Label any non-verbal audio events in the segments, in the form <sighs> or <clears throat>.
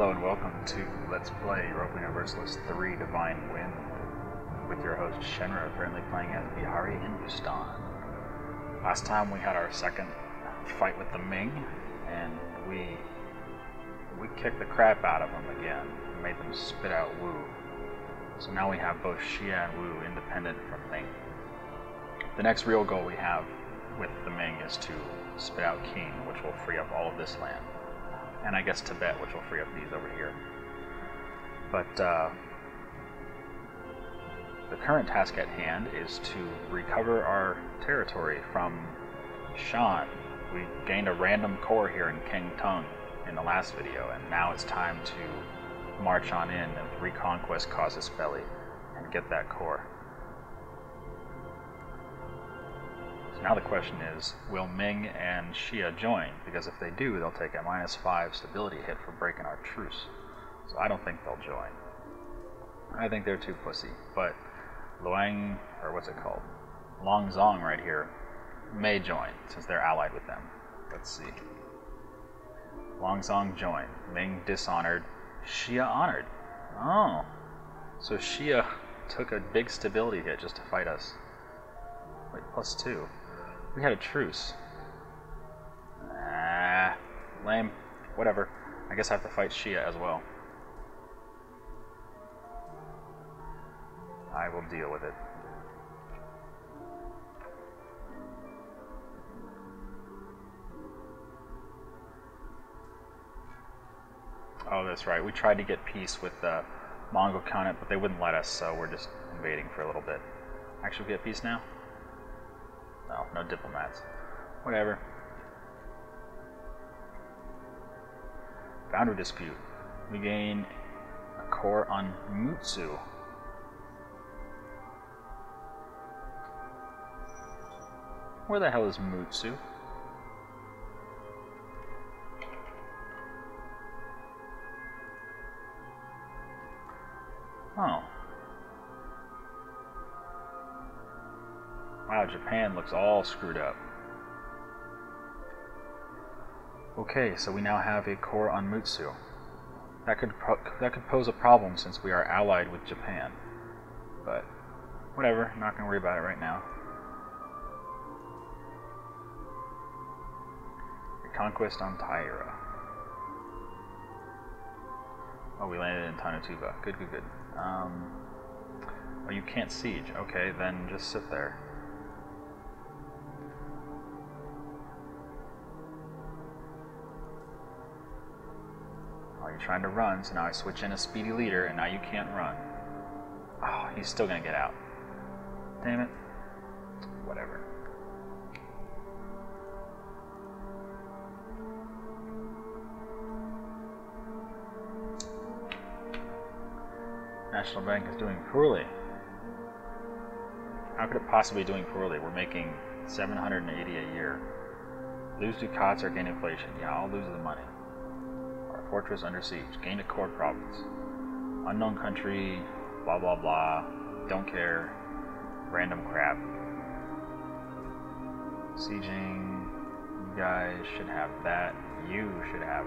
Hello and welcome to Let's Play Europa Universalis 3 Divine Wind with your host Shenra, currently playing as Bihari Hindustan. Last time we had our second fight with the Ming, and we we kicked the crap out of them again, and made them spit out Wu. So now we have both Xia and Wu independent from Ming. The next real goal we have with the Ming is to spit out Qing, which will free up all of this land and I guess Tibet, which will free up these over here. But uh, the current task at hand is to recover our territory from Shan. We gained a random core here in Keng Tung in the last video, and now it's time to march on in and reconquest Casus Belli and get that core. Now the question is, will Ming and Xia join? Because if they do, they'll take a minus 5 stability hit for breaking our truce. So I don't think they'll join. I think they're too pussy. But Luang, or what's it called? Long Zong right here, may join, since they're allied with them. Let's see. Long Zong joined. Ming dishonored. Xia honored. Oh. So Xia took a big stability hit just to fight us. Wait, plus two. We had a truce. Ah, lame. Whatever. I guess I have to fight Xia as well. I will deal with it. Oh, that's right. We tried to get peace with the Mongol Khanate, but they wouldn't let us, so we're just invading for a little bit. Actually, we get peace now? No, no diplomats. Whatever. Boundary dispute. We gain a core on Mutsu. Where the hell is Mutsu? Oh. Wow, Japan looks all screwed up. Okay, so we now have a core on Mutsu. That could that could pose a problem since we are allied with Japan. But whatever, not gonna worry about it right now. Conquest on Taira. Oh, we landed in Tanatuba. Good, good, good. Um, oh, you can't siege. Okay, then just sit there. Trying to run, so now I switch in a speedy leader, and now you can't run. Oh, he's still gonna get out. Damn it. Whatever. National Bank is doing poorly. How could it possibly be doing poorly? We're making 780 a year. Lose ducats or gain inflation. Yeah, I'll lose the money. Fortress under siege. Gain a core province. Unknown country. Blah blah blah. Don't care. Random crap. Sieging. You guys should have that. You should have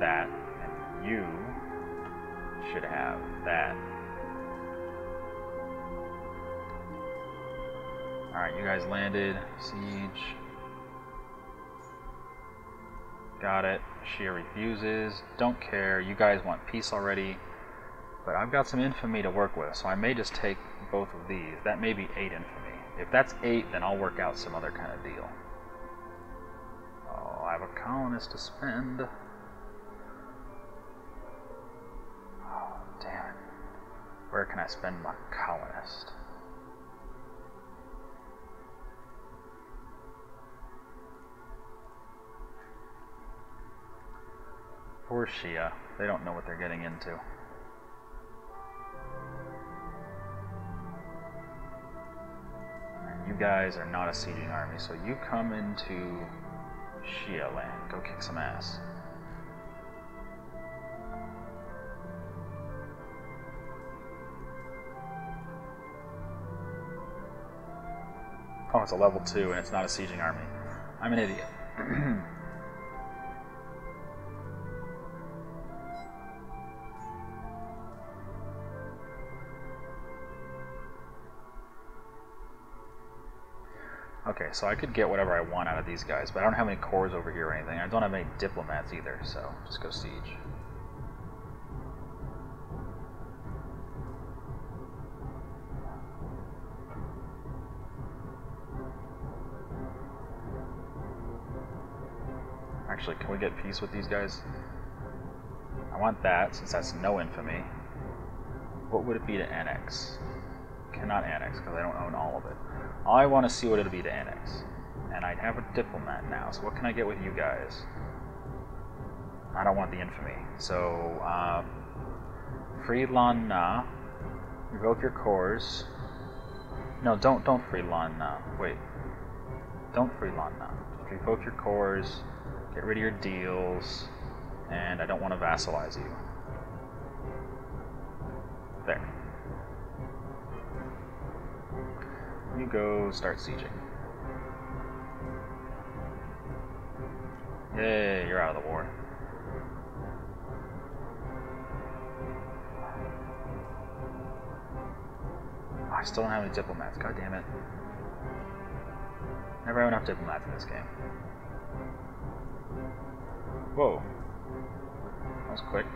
that. And you should have that. Alright, you guys landed. Siege. Got it. She refuses. Don't care. You guys want peace already. But I've got some infamy to work with, so I may just take both of these. That may be eight infamy. If that's eight, then I'll work out some other kind of deal. Oh, I have a colonist to spend. Oh, damn it. Where can I spend my colonist? Poor Xia. They don't know what they're getting into. And you guys are not a sieging army, so you come into Xia land. Go kick some ass. Oh, it's a level 2 and it's not a sieging army. I'm an idiot. <clears throat> Okay, so I could get whatever I want out of these guys, but I don't have any cores over here or anything. I don't have any diplomats either, so just go siege. Actually, can we get peace with these guys? I want that, since that's no infamy. What would it be to annex? Cannot annex, because I don't own all of it. I want to see what it'll be to annex. And I have a diplomat now, so what can I get with you guys? I don't want the infamy. So, um, free Lan Na. Revoke your cores. No, don't don't free Lan Na. Wait. Don't free Lan Na. Revoke your cores. Get rid of your deals. And I don't want to vassalize you. There. You go start sieging. Yay, you're out of the war. I still don't have any diplomats, god damn it. Never have enough diplomats in this game. Whoa. That was quick.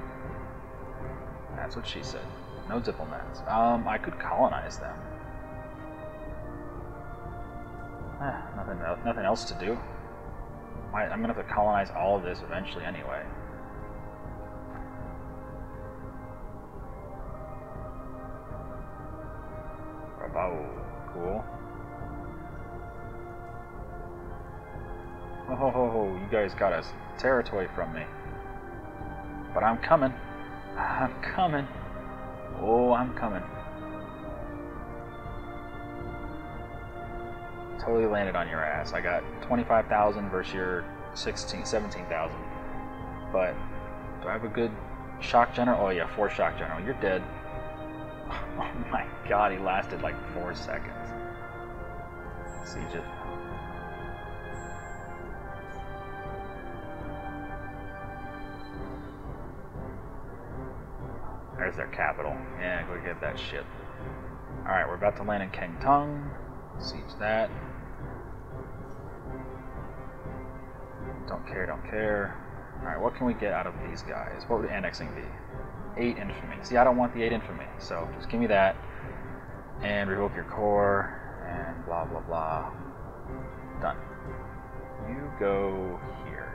That's what she said. No diplomats. Um, I could colonize them. Ah, nothing, nothing else to do. I'm gonna have to colonize all of this eventually anyway. Bravo. Cool. Oh, ho, ho, you guys got a territory from me. But I'm coming. I'm coming. Oh, I'm coming. Totally landed on your ass. I got 25,000 versus your 16, 17,000. But do I have a good shock general? Oh yeah, four shock general. You're dead. <laughs> Oh my god, he lasted like four seconds. Siege it. There's their capital. Yeah, go get that shit. Alright, we're about to land in Keng Tung. Siege that. Don't care, don't care. Alright, what can we get out of these guys? What would annexing be? 8 infamy. See, I don't want the 8 infamy, so just give me that. And revoke your core, and blah blah blah. Done. You go here.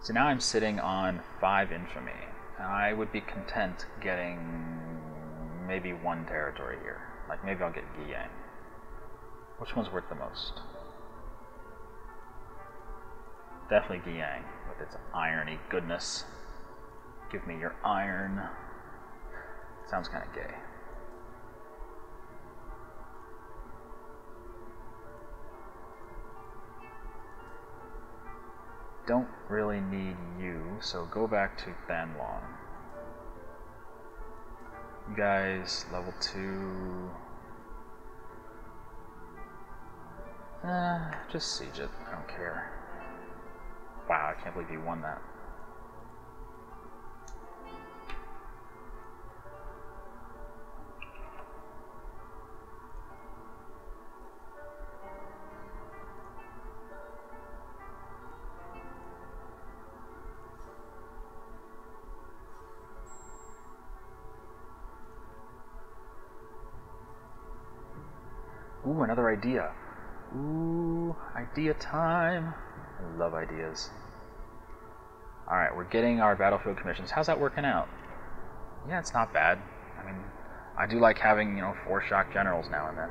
So now I'm sitting on 5 infamy. I would be content getting maybe one territory here. Like maybe I'll get Guiyang. Which one's worth the most? Definitely Guiyang with its irony goodness. Give me your iron. Sounds kind of gay. don't really need you, so go back to Thanlong. You guys, level 2. Uh, just siege it, I don't care. Wow, I can't believe he won that. Ooh, another idea. Ooh, idea time. Love ideas. Alright, we're getting our battlefield commissions. How's that working out? Yeah, it's not bad. I mean, I do like having, you know, four shock generals now and then.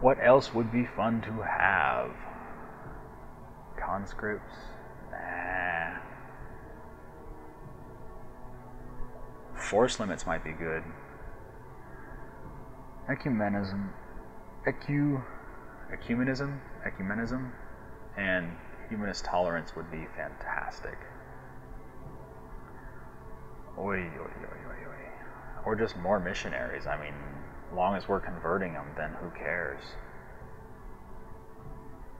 What else would be fun to have? Conscripts? Nah. Force limits might be good. Ecumenism ecu, ecumenism, ecumenism, and humanist tolerance would be fantastic. Oi, oi, oi, oi, oi. Or just more missionaries. I mean, long as we're converting them, then who cares?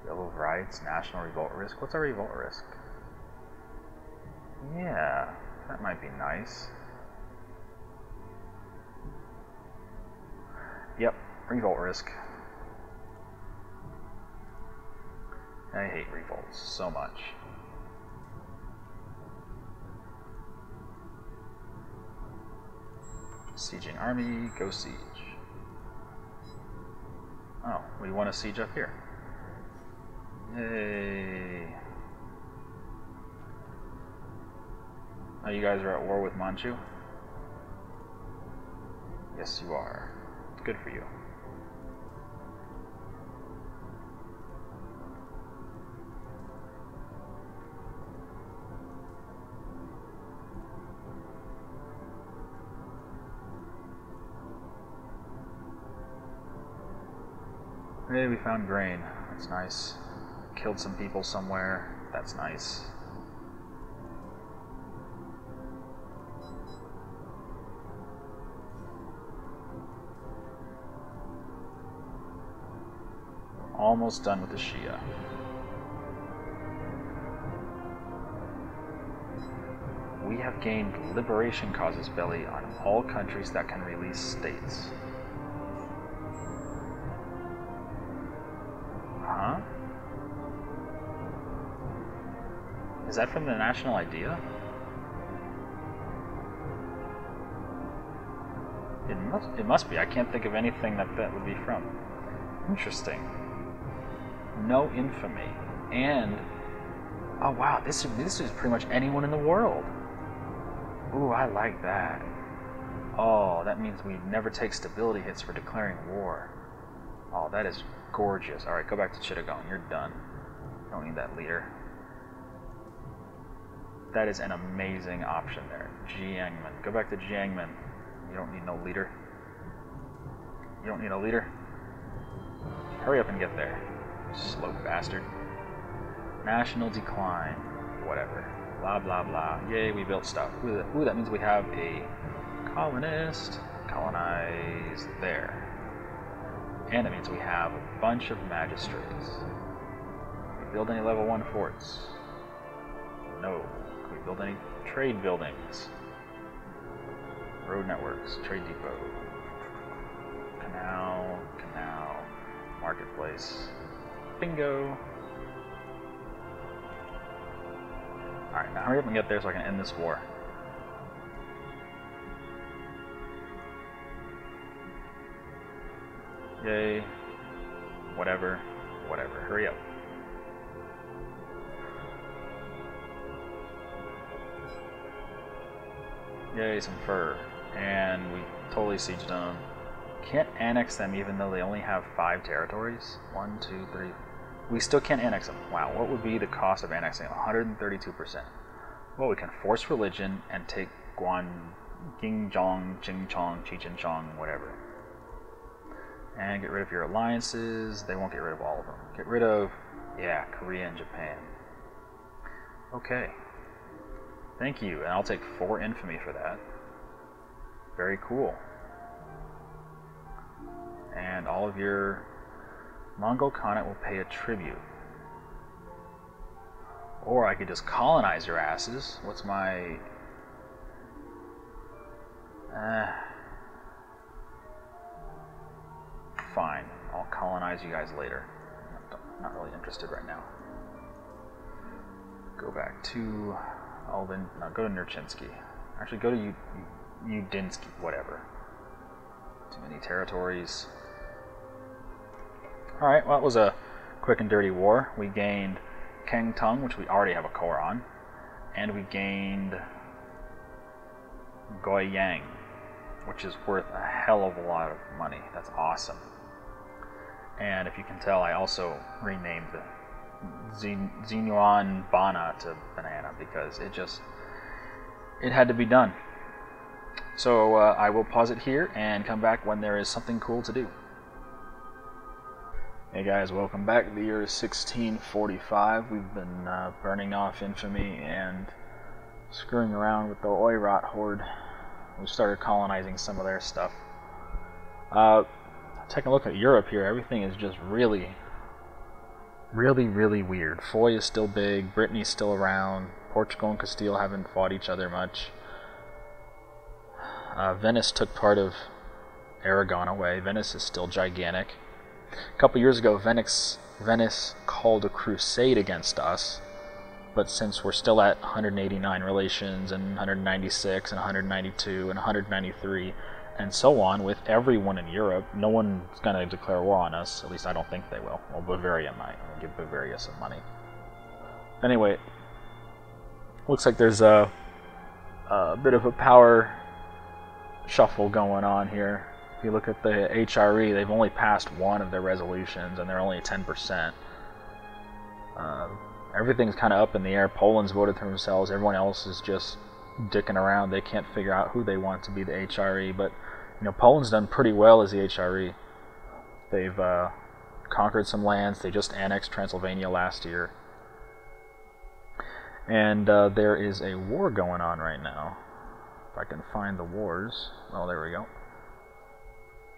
Bill of Rights, National Revolt Risk. What's our revolt risk? Yeah, that might be nice. Yep, revolt risk. I hate revolts so much. Sieging army, go siege. Oh, we want a siege up here. Yay. Oh, you guys are at war with Manchu? Yes, you are. Good for you. Hey, we found grain. That's nice. Killed some people somewhere. That's nice. Almost done with the Xia. We have gained liberation casus belli on all countries that can release states. Is that from the national idea? It must, it must be. I can't think of anything that that would be from. Interesting no infamy, and oh wow, this this is pretty much anyone in the world. Ooh, I like that. Oh, that means we never take stability hits for declaring war. Oh, that is gorgeous. All right, go back to Chittagong. You're done. Don't need that leader. That is an amazing option there. Jiangmen. Go back to Jiangmen. You don't need no leader. You don't need a leader. Hurry up and get there. Slow bastard. National decline. Whatever. Blah, blah, blah. Yay, we built stuff. Ooh, that means we have a colonist. Colonize there. And it means we have a bunch of magistrates. We build any level 1 forts? No. Build any trade buildings? Road networks, trade depot, canal, canal, marketplace. Bingo. Alright, now hurry up and get there so I can end this war. Yay. Whatever. Whatever. Hurry up. Yay, some fur. And we totally sieged them. Can't annex them even though they only have five territories. One, two, three, we still can't annex them. Wow, what would be the cost of annexing 132%? Well, we can force religion and take Guan, Jingzhong, Jingchong, Chichenchong, whatever. And get rid of your alliances. They won't get rid of all of them. Get rid of, yeah, Korea and Japan. Okay. Thank you, and I'll take four infamy for that. Very cool. And all of your Mongol Khanate will pay a tribute. Or I could just colonize your asses. What's my... Uh, fine. I'll colonize you guys later. Not really interested right now. Go back to Alvin. No, go to Nerchinsky. Actually, go to Udinsky, whatever. Too many territories. Alright, well, it was a quick and dirty war. We gained Keng Tung, which we already have a core on, and we gained Goyang, which is worth a hell of a lot of money. That's awesome. And if you can tell, I also renamed the Xinyuan Bana to Banana because it just it had to be done. So uh, I will pause it here and come back when there is something cool to do. Hey guys, welcome back. The year is 1645. We've been uh, burning off infamy and screwing around with the Oirat horde. We started colonizing some of their stuff. Uh, taking a look at Europe here, everything is just really, really, really weird. Foy is still big, Brittany's still around, Portugal and Castile haven't fought each other much. Uh, Venice took part of Aragon away. Venice is still gigantic. A couple years ago, Venice, Venice called a crusade against us, but since we're still at 189 relations and 196 and 192 and 193 and so on with everyone in Europe, no one's going to declare war on us. At least I don't think they will. Well, Bavaria might. I'll give Bavaria some money. Anyway, looks like there's a, a bit of a power shuffle going on here. If you look at the HRE, they've only passed one of their resolutions, and they're only at 10%. Uh, everything's kind of up in the air. Poland's voted for themselves. Everyone else is just dicking around. They can't figure out who they want to be the HRE. But you know, Poland's done pretty well as the HRE. They've uh, conquered some lands. They just annexed Transylvania last year. And uh, there is a war going on right now. If I can find the wars. Oh, there we go.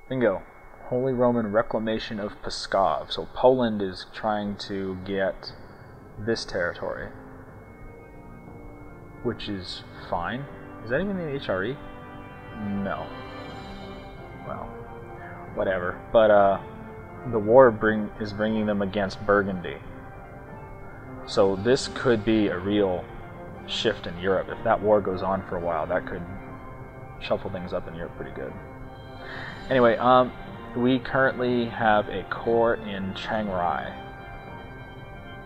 Bingo. Holy Roman Reclamation of Pskov. So Poland is trying to get this territory which is fine. Is that even the HRE? No. Well, whatever. But uh, the war bring is bringing them against Burgundy. So this could be a real shift in Europe. If that war goes on for a while, that could shuffle things up in Europe pretty good. Anyway, um, we currently have a core in Chiang Rai.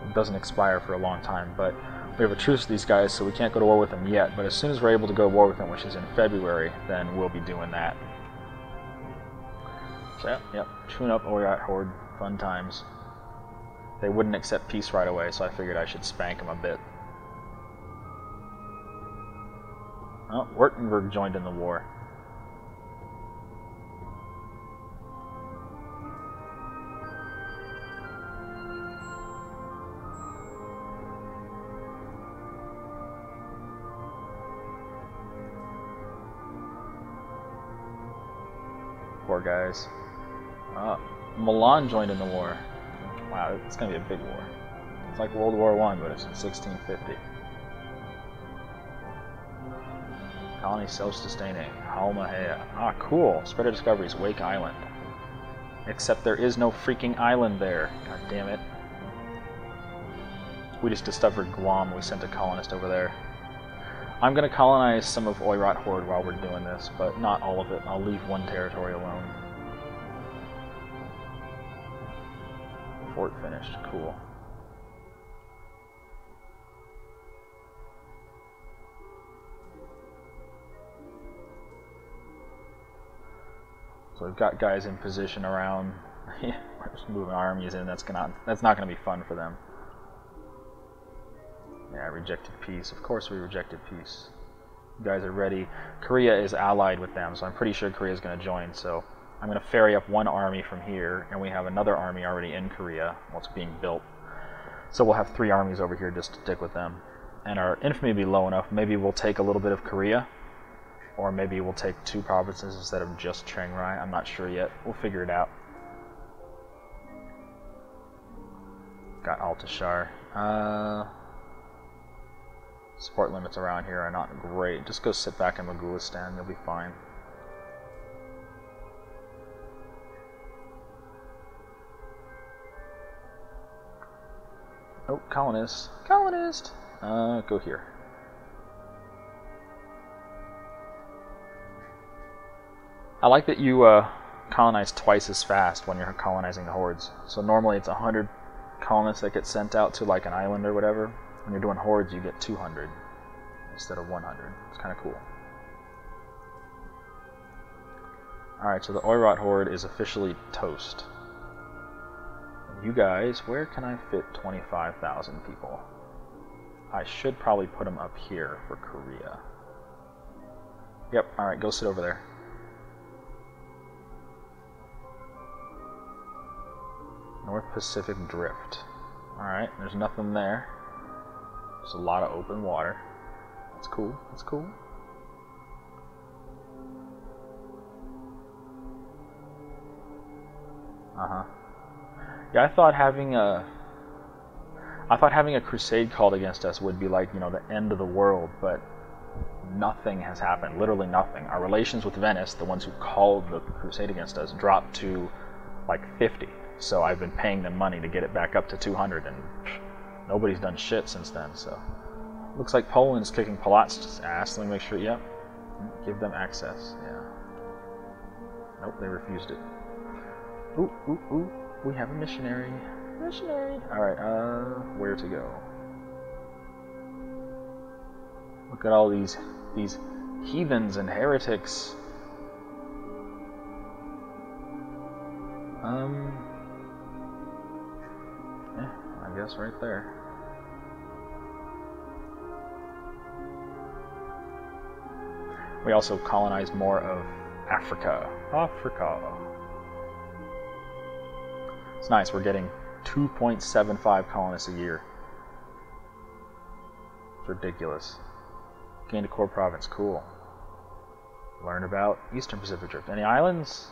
It doesn't expire for a long time, but we have a truce with these guys, so we can't go to war with them yet. But as soon as we're able to go to war with them, which is in February, then we'll be doing that. Yep, yep. Tune up Oirat Horde. Fun times. They wouldn't accept peace right away, so I figured I should spank them a bit. Oh, Württemberg joined in the war. Poor guys. Uh, Milan joined in the war. Wow, it's gonna be a big war. It's like World War One, but it's in 1650. Colony self-sustaining. Halmahera. Ah, cool. Spreader discoveries. Wake Island. Except there is no freaking island there. God damn it. We just discovered Guam. We sent a colonist over there. I'm going to colonize some of Oirat Horde while we're doing this, but not all of it. I'll leave one territory alone. Fort finished. Cool. So we've got guys in position around. <laughs> we're just moving armies in. That's gonna. That's not gonna be fun for them. Yeah, rejected peace. Of course we rejected peace. You guys are ready. Korea is allied with them, so I'm pretty sure Korea is to join. So I'm going to ferry up one army from here, and we have another army already in Korea. Well, it's being built. So we'll have three armies over here just to stick with them. And our infamy will be low enough. Maybe we'll take a little bit of Korea, or maybe we'll take two provinces instead of just Chiang Rai. I'm not sure yet. We'll figure it out. Got Altashar. Uh, Support limits around here are not great. Just go sit back in Moghulistan, you'll be fine. Oh, colonist. Colonist! Uh, go here. I like that you uh, colonize twice as fast when you're colonizing the hordes. So normally it's 100 colonists that get sent out to like an island or whatever. When you're doing hordes, you get 200 instead of 100. It's kind of cool. Alright, so the Oirat Horde is officially toast. You guys, where can I fit 25,000 people? I should probably put them up here for Korea. Yep, alright, go sit over there. North Pacific Drift. Alright, there's nothing there. There's a lot of open water. That's cool. That's cool. Uh-huh. Yeah, I thought having a I thought having a crusade called against us would be like, you know, the end of the world, but nothing has happened. Literally nothing. Our relations with Venice, the ones who called the crusade against us, dropped to like 50. So I've been paying them money to get it back up to 200, and nobody's done shit since then. So looks like Poland's kicking Polotsk's ass. Let me make sure. Yep, give them access. Yeah. Nope, they refused it. Ooh, ooh, ooh. We have a missionary. Missionary. All right. Uh, where to go? Look at all these these heathens and heretics. Um, yeah, I guess right there. We also colonized more of Africa. Africa. It's nice, we're getting 2.75 colonists a year. It's ridiculous. Gained a core province. Cool. Learn about Eastern Pacific Drift. Any islands?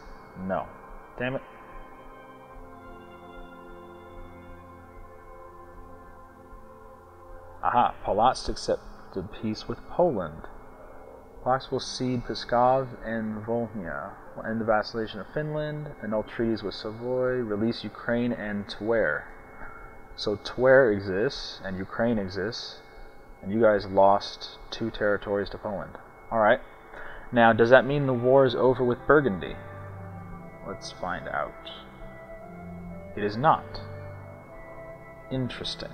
No. Damn it. Aha, Polotsk accepted peace with Poland. Polotsk will cede Pskov and Volhynia, will end the vacillation of Finland, annul treaties with Savoy, release Ukraine and Tver. So Tver exists, and Ukraine exists, and you guys lost two territories to Poland. Alright. Now, does that mean the war is over with Burgundy? Let's find out. It is not. Interesting.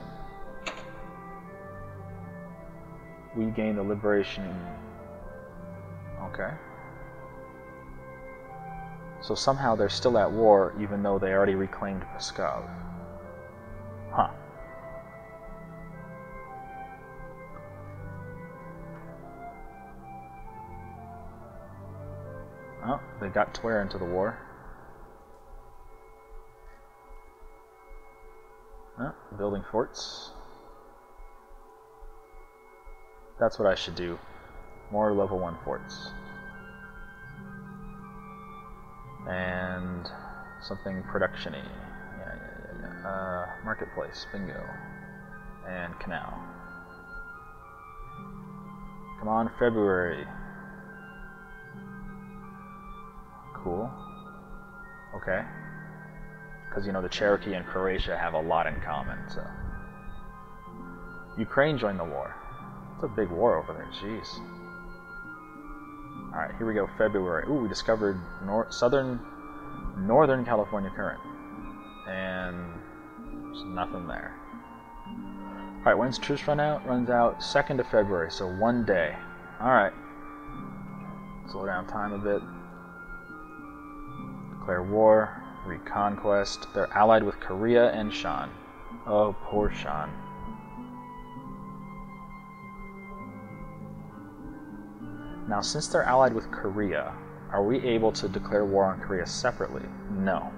We gain the liberation. Okay. So somehow they're still at war, even though they already reclaimed Pskov. Huh. Oh, they got Tver into the war. Oh, building forts. That's what I should do. More level 1 forts. And something production-y. Yeah, yeah, yeah. Uh, marketplace, bingo. And canal. Come on, February. Cool. Okay. Because, you know, the Cherokee and Croatia have a lot in common, so. Ukraine joined the war. It's a big war over there, jeez. Alright, here we go, February. Ooh, we discovered nor southern, northern California current. And there's nothing there. Alright, when's truce run out? Runs out 2nd of February, so one day. Alright. Slow down time a bit declare war, reconquest. They're allied with Korea and Shan. Oh, poor Shan. Now, since they're allied with Korea, are we able to declare war on Korea separately? No.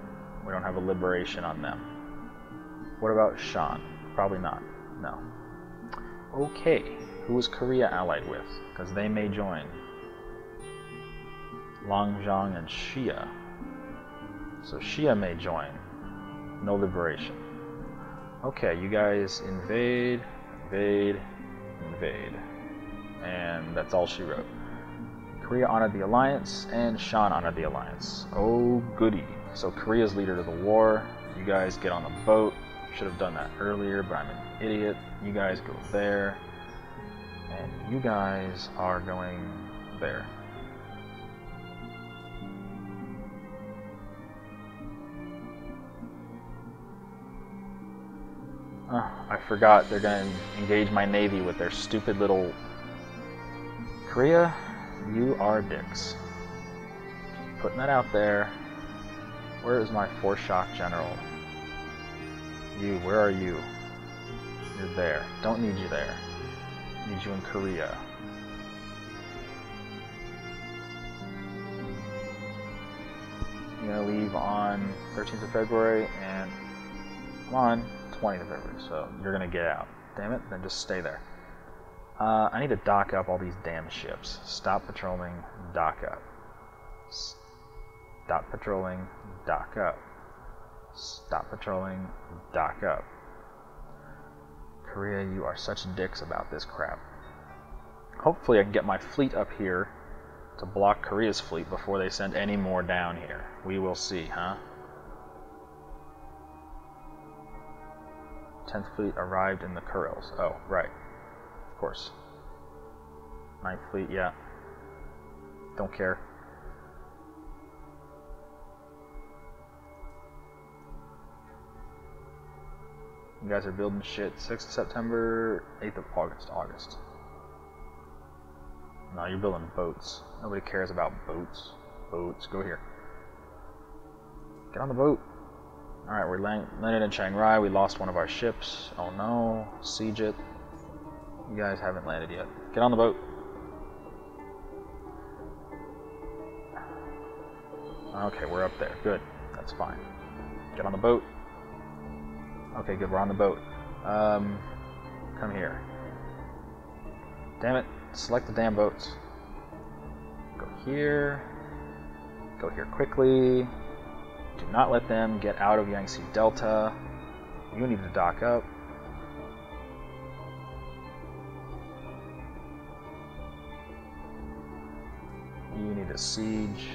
We don't have a liberation on them. What about Shan? Probably not. No. Okay. Who is Korea allied with? Because they may join. Longzhong and Xia. So Xia may join. No liberation. Okay, you guys invade, invade, invade. And that's all she wrote. Korea honored the alliance, and Shan honored the alliance. Oh, goody. So Korea's leader to the war. You guys get on the boat. Should have done that earlier, but I'm an idiot. You guys go there. And you guys are going there. Oh, I forgot they're going to engage my navy with their stupid little... Korea, you are dicks. Just putting that out there. Where is my four shock general? You, where are you? You're there. Don't need you there. Need you in Korea. You're gonna leave on 13th of February and on, 20th of February, so you're gonna get out. Damn it, then just stay there. Uh, I need to dock up all these damn ships. Stop patrolling, dock up. Stop patrolling, dock up. Stop patrolling, dock up. Korea, you are such dicks about this crap. hopefully I can get my fleet up here to block Korea's fleet before they send any more down here. We will see, huh? 10th Fleet arrived in the Kurils. Oh, right. Course. 9th Fleet, yeah. Don't care. You guys are building shit. 6th of September, 8th of August. August. No, you're building boats. Nobody cares about boats. Boats. Go here. Get on the boat. Alright, we're landed in Chiang Rai. We lost one of our ships. Oh no. Siege it. You guys haven't landed yet. Get on the boat. Okay, we're up there. Good. That's fine. Get on the boat. Okay, good. We're on the boat. Um, come here. Damn it. Select the damn boats. Go here. Go here quickly. Do not let them get out of Yangtze Delta. You need to dock up. Need to siege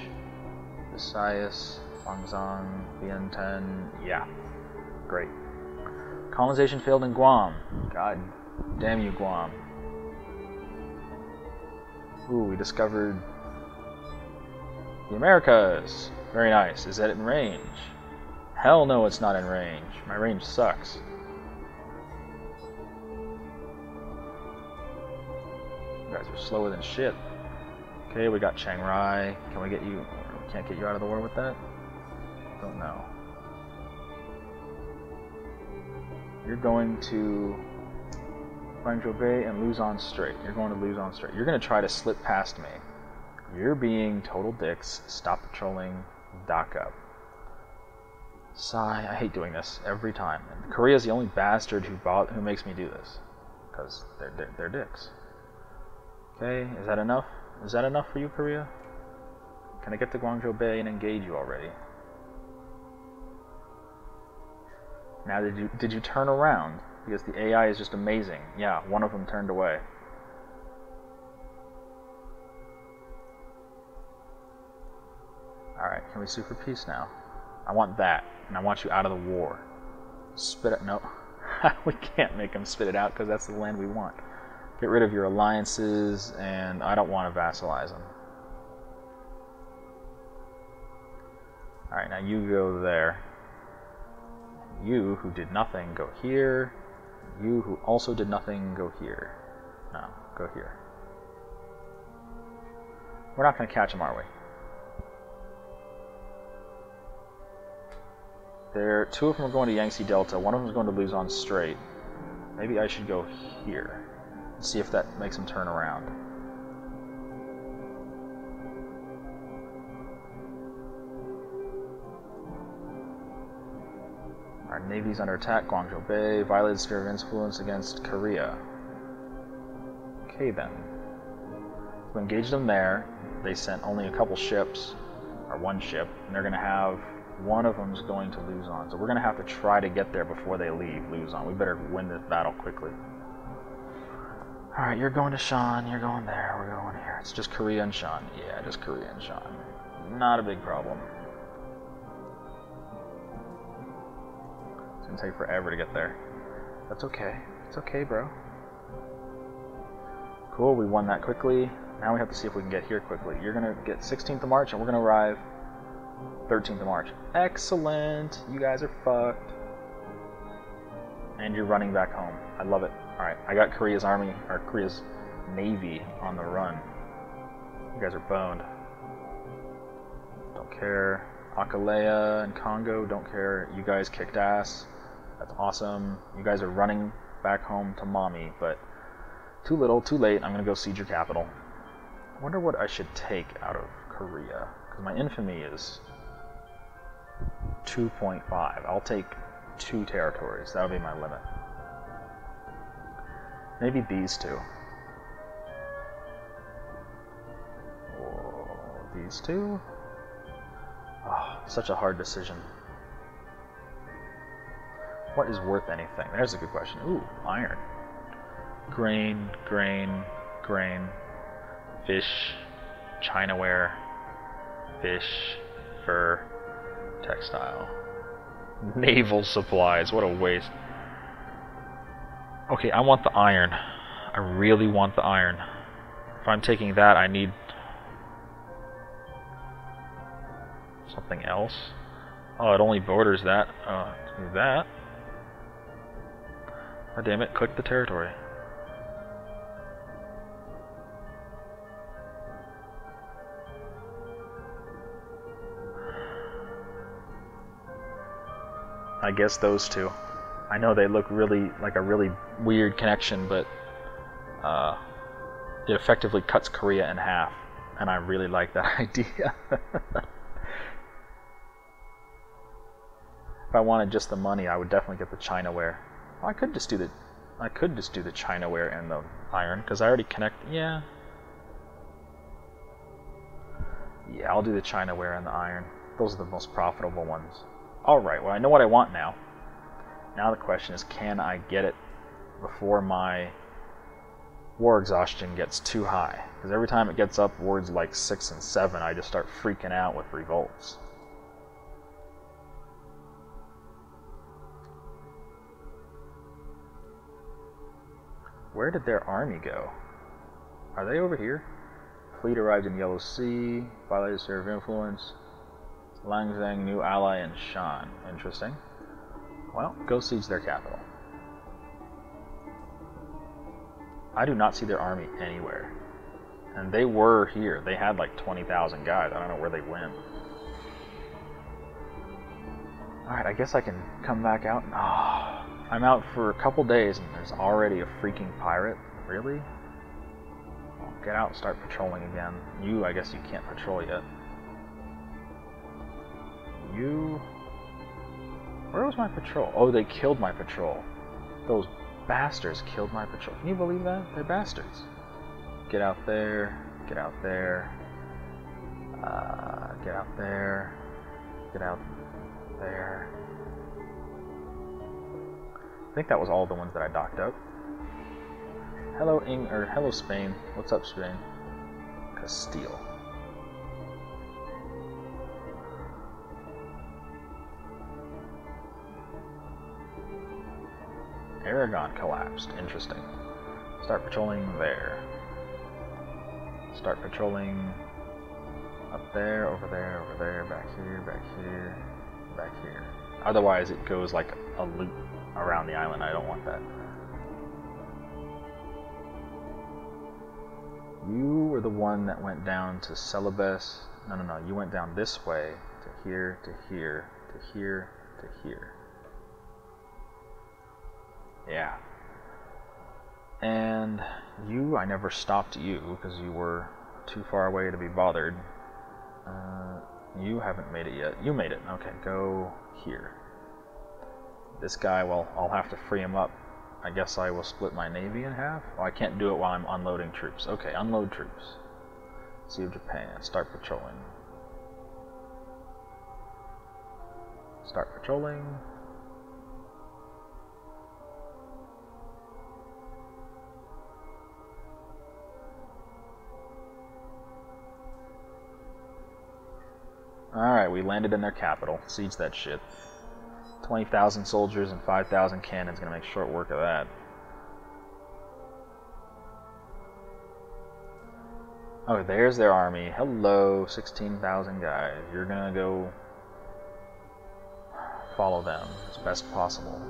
Visayas, Huangzhong, Bienten. Yeah, great. Colonization failed in Guam. God damn you, Guam. Ooh, we discovered the Americas. Very nice. Is that in range? Hell no, it's not in range. My range sucks. You guys are slower than shit. Okay, we got Chiang Rai. Can we get you... We can't get you out of the war with that? Don't know. You're going to Guangzhou Bay and Luzon Strait. You're going to Luzon Strait. You're going to try to slip past me. You're being total dicks. Stop patrolling dock up. Sigh, I hate doing this every time. And Korea's the only bastard who bought who makes me do this. Because they're, they're, they're dicks. Okay, is that enough? Is that enough for you, Korea? Can I get to Guangzhou Bay and engage you already? Now, did you did you turn around? Because the AI is just amazing. Yeah, one of them turned away. Alright, can we sue for peace now? I want that, and I want you out of the war. Spit it. No. <laughs> we can't make them spit it out because that's the land we want. Get rid of your alliances, and I don't want to vassalize them. Alright, now you go there. You, who did nothing, go here. You, who also did nothing, go here. No, go here. We're not going to catch them, are we? There, two of them are going to Yangtze Delta. One of them is going to Luzon Strait. Maybe I should go here see if that makes them turn around. Our navy's under attack. Guangzhou Bay violated sphere of influence against Korea. Okay then. We engaged them there. They sent only a couple ships, or one ship, and they're going to have one of them's going to Luzon. So we're going to have to try to get there before they leave Luzon. We better win this battle quickly. Alright, you're going to Shan. you're going there, we're going here. It's just Korea and Shan. Yeah, just Korea and Shan. Not a big problem. It's to take forever to get there. That's okay. It's okay, bro. Cool, we won that quickly. Now we have to see if we can get here quickly. You're going to get 16th of March, and we're going to arrive 13th of March. Excellent. You guys are fucked. And you're running back home. I love it. Alright, I got Korea's army, or Korea's navy on the run. You guys are boned. Don't care. Akalea and Congo, don't care. You guys kicked ass. That's awesome. You guys are running back home to mommy, but too little, too late. I'm gonna go siege your capital. I wonder what I should take out of Korea. Because my infamy is 2.5. I'll take two territories. That'll be my limit. Maybe these two. Whoa, these two? Oh, such a hard decision. What is worth anything? There's a good question. Ooh, iron. Grain, grain, grain, fish, Chinaware, fish, fur, textile. Naval supplies, what a waste. Okay, I want the iron. I really want the iron. If I'm taking that, I need something else. Oh, it only borders that. Uh, that. God damn it, click the territory. I guess those two. I know they look really like a really weird connection, but uh, it effectively cuts Korea in half, and I really like that <laughs> idea. if I wanted just the money, I would definitely get the Chinaware. I could just do the, I could just do the Chinaware and the iron because I already connect. Yeah. Yeah, I'll do the Chinaware and the iron. Those are the most profitable ones. Alright, well I know what I want now. Now the question is, can I get it before my war exhaustion gets too high? Because every time it gets up words like 6 and 7, I just start freaking out with revolts. Where did their army go? Are they over here? Fleet arrived in Yellow Sea, violated sphere of influence. Lan Xang, new ally in Shan. Interesting. Well, go siege their capital. I do not see their army anywhere. And they were here. They had like 20,000 guys. I don't know where they went. Alright, I guess I can come back out. Oh, I'm out for a couple days and there's already a freaking pirate? Really? Get out and start patrolling again. You, I guess you can't patrol yet. You... Where was my patrol? Oh, they killed my patrol. Those bastards killed my patrol. Can you believe that? They're bastards. Get out there. Get out there. Uh, get out there. Get out there. I think that was all the ones that I docked up. Hello, Ing, or hello, Spain. What's up, Spain? Castile. Aragon collapsed. Interesting. Start patrolling there. Start patrolling up there, over there, over there, back here, back here, back here. Otherwise, it goes like a loop around the island. I don't want that. You were the one that went down to Celebes. No, no, no. You went down this way to here, to here, to here, to here. Yeah. And you, I never stopped you because you were too far away to be bothered. Uh, you haven't made it yet. You made it. Okay, go here. This guy, well, I'll have to free him up. I guess I will split my navy in half. Oh, I can't do it while I'm unloading troops. Okay, unload troops. Sea of Japan. Start patrolling. Start patrolling. Alright, we landed in their capital. Siege that shit. 20,000 soldiers and 5,000 cannons. Gonna make short work of that. Oh, there's their army. Hello, 16,000 guys. You're gonna go follow them as best possible.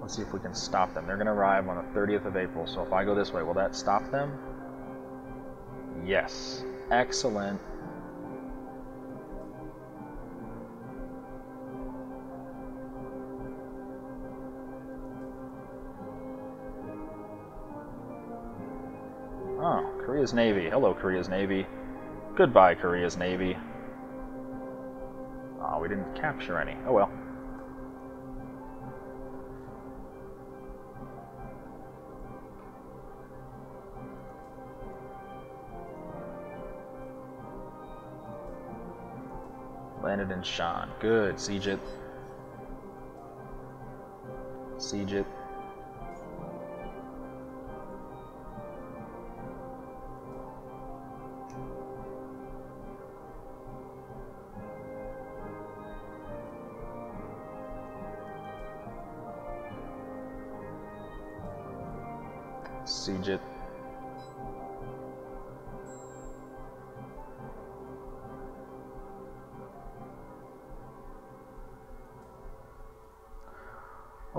Let's see if we can stop them. They're gonna arrive on the 30th of April, so if I go this way, will that stop them? Yes. Excellent. Oh, Korea's Navy. Hello, Korea's Navy. Goodbye, Korea's Navy. Oh, we didn't capture any. Oh well. Landed in Shan. Good. Siege it. Siege it.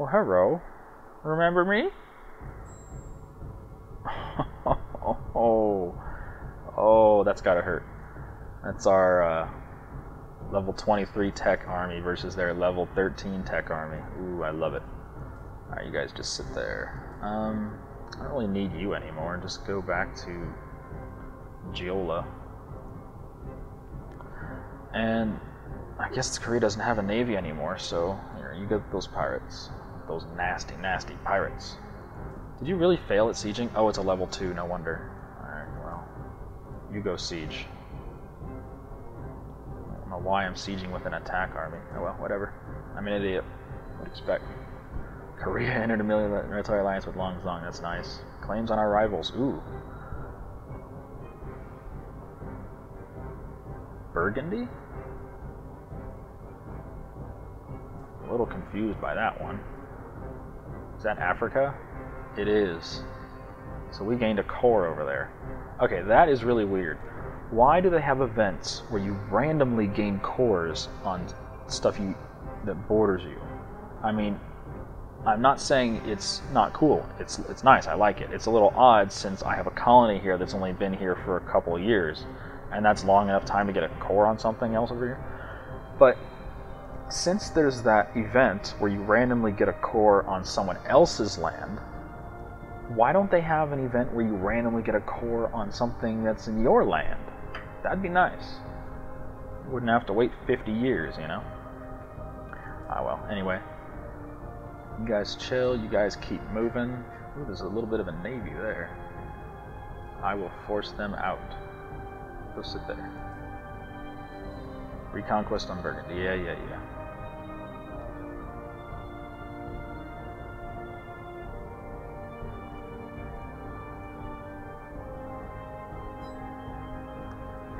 Oh, hello. Remember me? <laughs> oh, oh, that's gotta hurt. That's our uh, level 23 tech army versus their level 13 tech army. Ooh, I love it. Alright, you guys just sit there. Um, I don't really need you anymore. Just go back to Jeolla. And I guess Korea doesn't have a navy anymore, so here, you get those pirates. Those nasty, nasty pirates. Did you really fail at sieging? Oh, it's a level 2, no wonder. Alright, well. You go siege. I don't know why I'm sieging with an attack army. Oh well, whatever. I'm an idiot. What expect? Korea entered a military alliance with Lan Xang. That's nice. Claims on our rivals. Ooh. Burgundy? A little confused by that one. Is that Africa? It is. So we gained a core over there. Okay, that is really weird. Why do they have events where you randomly gain cores on stuff you that borders you? I mean, I'm not saying it's not cool. It's it's nice. I like it. It's a little odd since I have a colony here that's only been here for a couple years, and that's long enough time to get a core on something else over here. But since there's that event where you randomly get a core on someone else's land, why don't they have an event where you randomly get a core on something that's in your land? That'd be nice. Wouldn't have to wait 50 years, you know? Ah, well, anyway. You guys chill, you guys keep moving. Ooh, there's a little bit of a navy there. I will force them out. Go sit there. Reconquest on Burgundy. Yeah, yeah, yeah.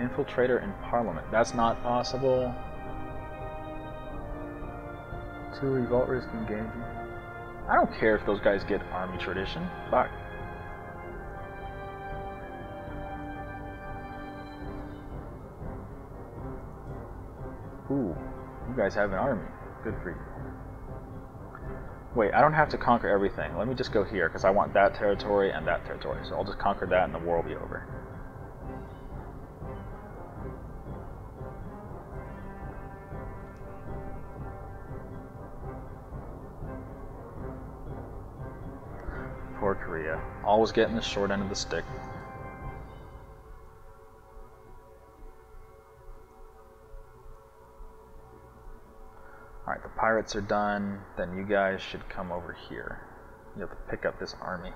Infiltrator in Parliament. That's not possible. Two revolt risk engaging. I don't care if those guys get army tradition. Fuck. Ooh, you guys have an army. Good for you. Wait, I don't have to conquer everything. Let me just go here, because I want that territory and that territory. So I'll just conquer that and the war will be over. Always getting the short end of the stick. Alright, the pirates are done. Then you guys should come over here. You have to pick up this army.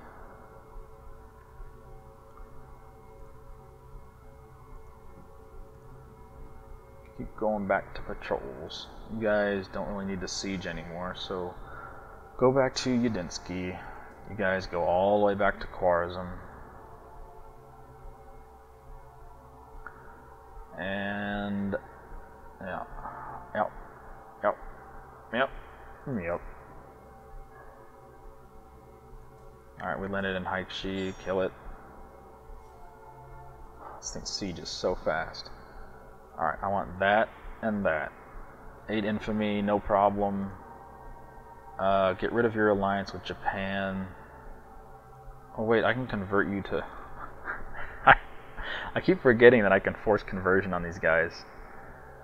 Keep going back to patrols. You guys don't really need to siege anymore, so go back to Yudinsky. You guys go all the way back to Khwarazm. And yeah, yep, yep, yep, yep. All right, we landed in Haixi. Kill it. This thing sieges so fast. All right, I want that and that. Eight infamy, no problem. Uh, get rid of your alliance with Japan. Oh wait, I can convert you to... <laughs> I keep forgetting that I can force conversion on these guys.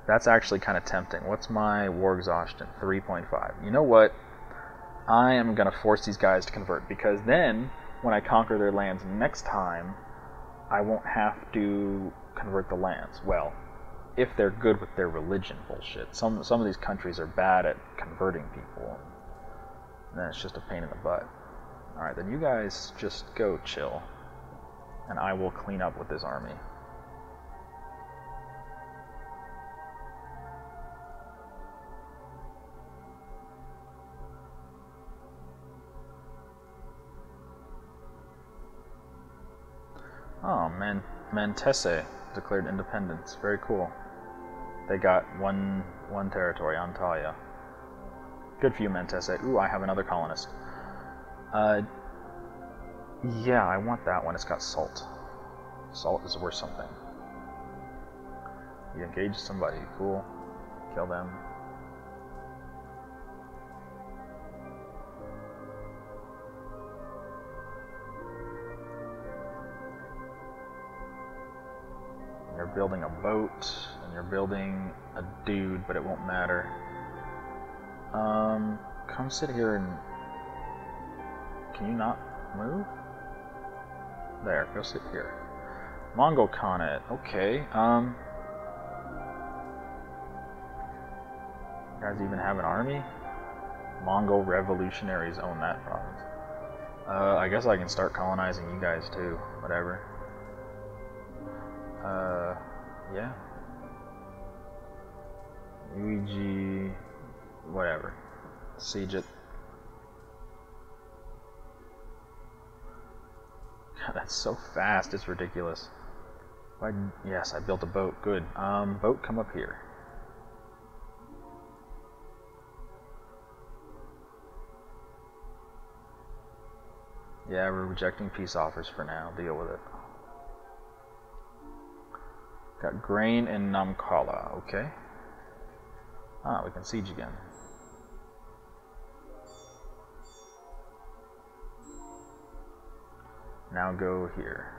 That's actually kind of tempting. What's my war exhaustion? 3.5. You know what? I am going to force these guys to convert because then, when I conquer their lands next time, I won't have to convert the lands. Well, if they're good with their religion bullshit. Some some of these countries are bad at converting people then it's just a pain in the butt. Alright, then you guys just go chill. And I will clean up with this army. Oh, Man Mentese declared independence. Very cool. They got one one territory, Antalya. Good for you, Mentese. Ooh, I have another colonist. Uh, Yeah, I want that one. It's got salt. Salt is worth something. You engage somebody, cool. Kill them. You're building a boat, and you're building a dude, but it won't matter. Um, come sit here and... Can you not move? There, go sit here. Mongol Khanate, okay, um... Guys even have an army? Mongol revolutionaries own that province. Uh, I guess I can start colonizing you guys too. Whatever. Uh, yeah. UEG, whatever. Siege it. God, that's so fast, it's ridiculous. Why, yes, I built a boat. Good. Um, boat, come up here. Yeah, we're rejecting peace offers for now. Deal with it. Got grain in Namkala, okay. Ah, we can siege again. Now go here.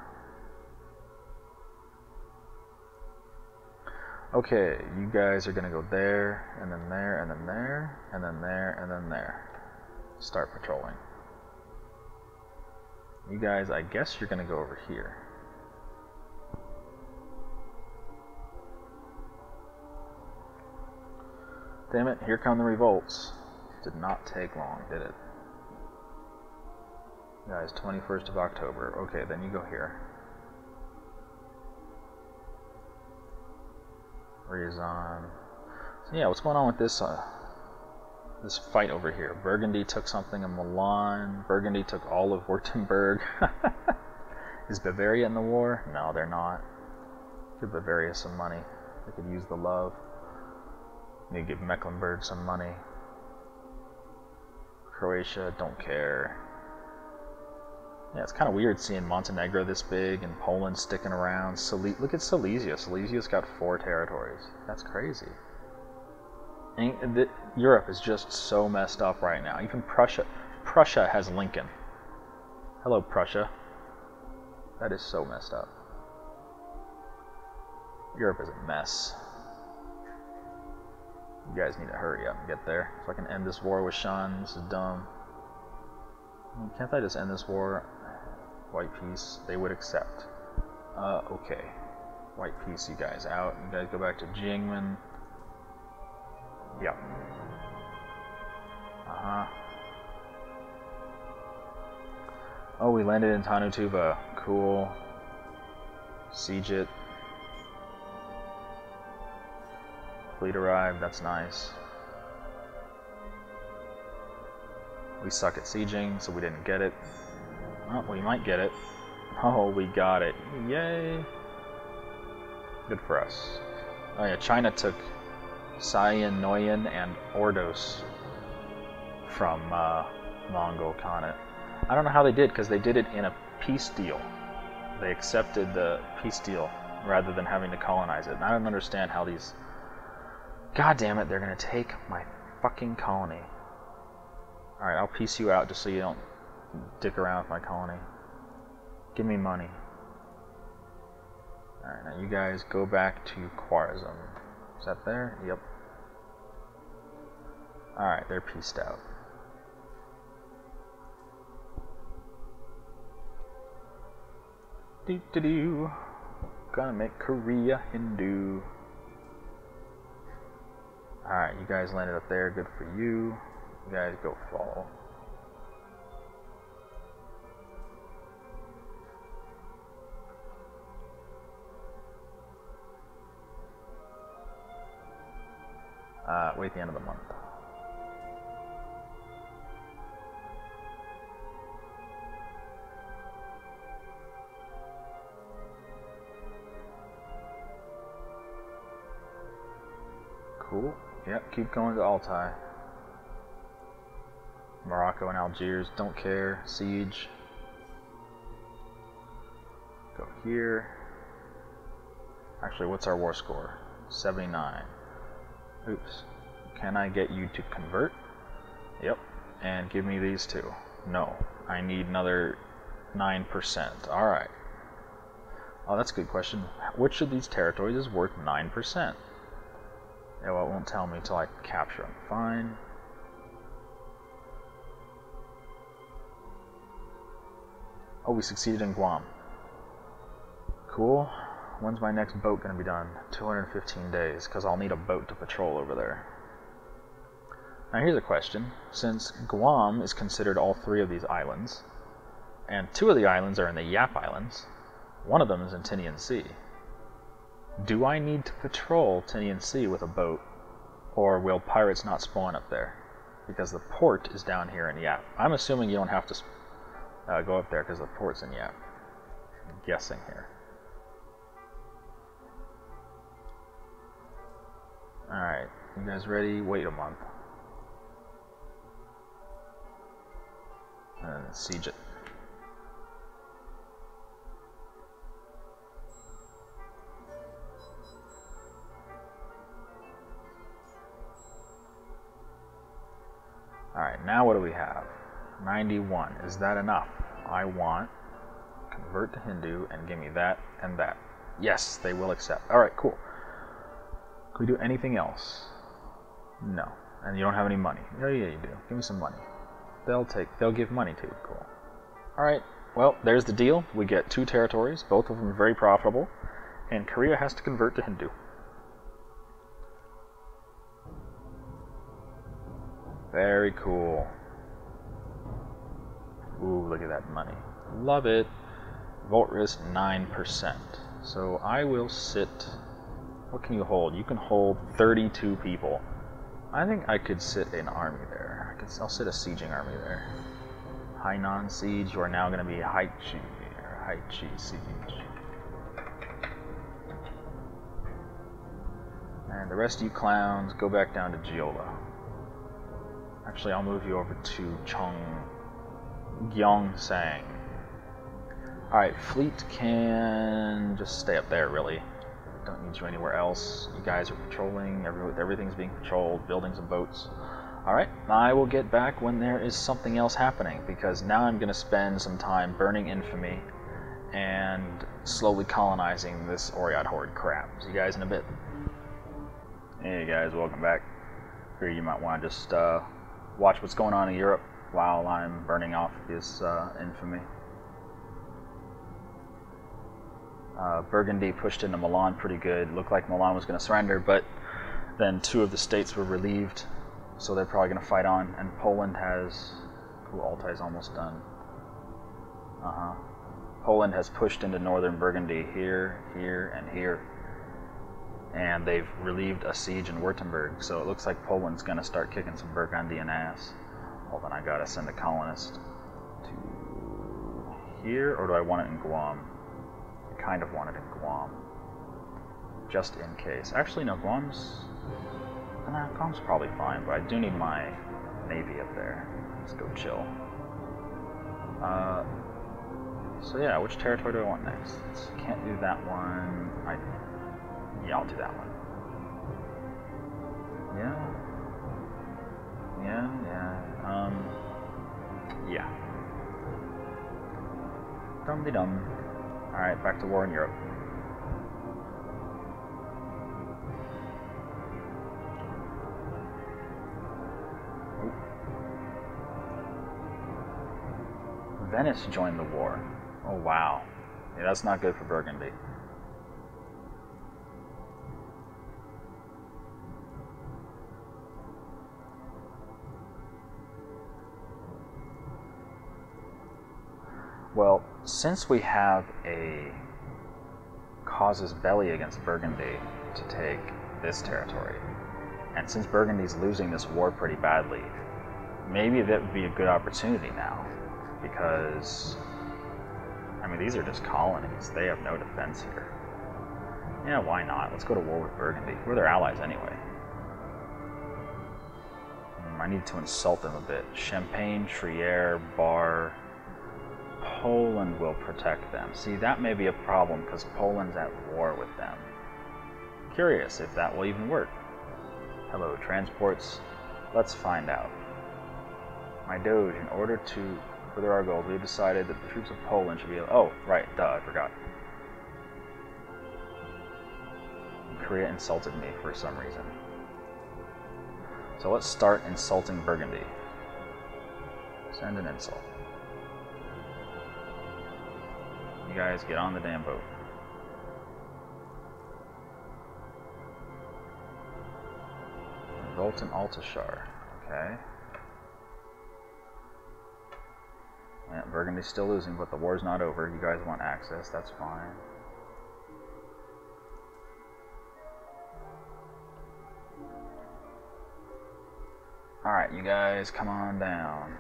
Okay, you guys are gonna go there, and then there, and then there, and then there, and then there. Start patrolling. You guys, I guess you're gonna go over here. Damn it, here come the revolts. Did not take long, did it? Guys, 21st of October. Okay, then you go here. Riazan. So yeah, what's going on with this uh, this fight over here? Burgundy took something in Milan. Burgundy took all of Württemberg. <laughs> Is Bavaria in the war? No, they're not. Give Bavaria some money. They could use the love. Need to give Mecklenburg some money. Croatia, don't care. Yeah, it's kind of weird seeing Montenegro this big and Poland sticking around. Sile Look at Silesia. Silesia's got four territories. That's crazy. The, Europe is just so messed up right now. Even Prussia. Prussia has Lincoln. Hello, Prussia. That is so messed up. Europe is a mess. You guys need to hurry up and get there so I can end this war with Shan. This is dumb. Can't I just end this war? White peace, they would accept. Uh, okay. White peace, you guys out. You guys go back to Jingmen. Yep. Uh-huh. Oh, we landed in Tanutuba. Cool. Siege it. Fleet arrived, that's nice. We suck at sieging, so we didn't get it. Oh, we might get it. Oh, we got it. Yay! Good for us. Oh yeah, China took Saiyan, Noyan, and Ordos from uh, Mongol Khanate. I don't know how they did, because they did it in a peace deal. They accepted the peace deal rather than having to colonize it. And I don't understand how these God damn it, they're gonna take my fucking colony. Alright, I'll peace you out just so you don't dick around with my colony. Give me money. Alright, now you guys go back to Khwarazm. Is that there? Yep. Alright, they're pieced out. Do do do. Gonna make Korea Hindu. Alright, you guys landed up there. Good for you. You guys go fall. Wait the end of the month. Cool. Yep, keep going to Altai. Morocco and Algiers, don't care. Siege. Go here. Actually, what's our war score? 79. Oops. Can I get you to convert? Yep. And give me these two. No. I need another 9%. Alright. Oh, that's a good question. Which of these territories is worth 9%? Yeah, well, it won't tell me until I capture them. Fine. Oh, we succeeded in Guam. Cool. When's my next boat going to be done? 215 days, because I'll need a boat to patrol over there. Now here's a question. Since Guam is considered all three of these islands, and two of the islands are in the Yap Islands, one of them is in Tinian Sea. Do I need to patrol Tinian Sea with a boat, or will pirates not spawn up there? Because the port is down here in Yap. I'm assuming you don't have to uh, go up there because the port's in Yap. I'm guessing here. Alright, you guys ready? Wait a month. And siege it. Alright, now what do we have? 91. Is that enough? I want convert to Hindu and give me that and that. Yes, they will accept. Alright, cool. Can we do anything else? No. And you don't have any money. Oh yeah, you do. Give me some money. They'll take they'll give money to you. Cool. Alright. Well, there's the deal. We get two territories, both of them very profitable, and Korea has to convert to Hindu. Very cool. Ooh, look at that money. Love it. Vote risk 9%. So I will sit. What can you hold? You can hold 32 people. I think I could sit an army there. I'll sit a sieging army there. Hainan siege. You are now going to be Haichi or Haichi siege. And the rest of you clowns, go back down to Jeolla. Actually, I'll move you over to Chung Gyeongsang. Alright, fleet can just stay up there, really. Don't need you anywhere else. You guys are patrolling, everything's being patrolled, buildings and boats. Alright, I will get back when there is something else happening, because now I'm going to spend some time burning infamy and slowly colonizing this Oirat Horde crap. See you guys in a bit. Hey guys, welcome back. Here you might want to just uh, watch what's going on in Europe while I'm burning off this uh, infamy. Uh, Burgundy pushed into Milan pretty good. Looked like Milan was going to surrender, but then two of the states were relieved, so they're probably going to fight on. And Poland has. Ooh, Altai's almost done. Uh huh. Poland has pushed into northern Burgundy here, here, and here. And they've relieved a siege in Württemberg, so it looks like Poland's going to start kicking some Burgundian ass. Hold on, I gotta send a colonist to here, or do I want it in Guam? I kind of want it in Guam. Just in case. Actually, no, Guam's... Nah, Guam's probably fine, but I do need my navy up there. Let's go chill. Uh, so yeah, which territory do I want next? Can't do that one. I, yeah, I'll do that one. Yeah. Yeah, yeah. Um, yeah. Dum de dum. Alright, back to war in Europe. Venice joined the war. Oh wow. Yeah, that's not good for Burgundy. Well, since we have a casus belli against Burgundy to take this territory, and since Burgundy's losing this war pretty badly, maybe that would be a good opportunity now, because I mean these are just colonies; they have no defense here. Yeah, why not? Let's go to war with Burgundy. We're their allies anyway. Hmm, I need to insult them a bit. Champagne, Trier, Bar, Poland will protect them. See, that may be a problem because Poland's at war with them. Curious if that will even work. Hello, transports. Let's find out. My Doge, in order to further our goals, we have decided that the troops of Poland should be. Oh, right, duh, I forgot. Korea insulted me for some reason. So let's start insulting Burgundy. Send an insult. You guys get on the damn boat. Revolt in Altashar. Okay. Yeah, Burgundy's still losing, but the war's not over. You guys want access, that's fine. Alright, you guys, come on down.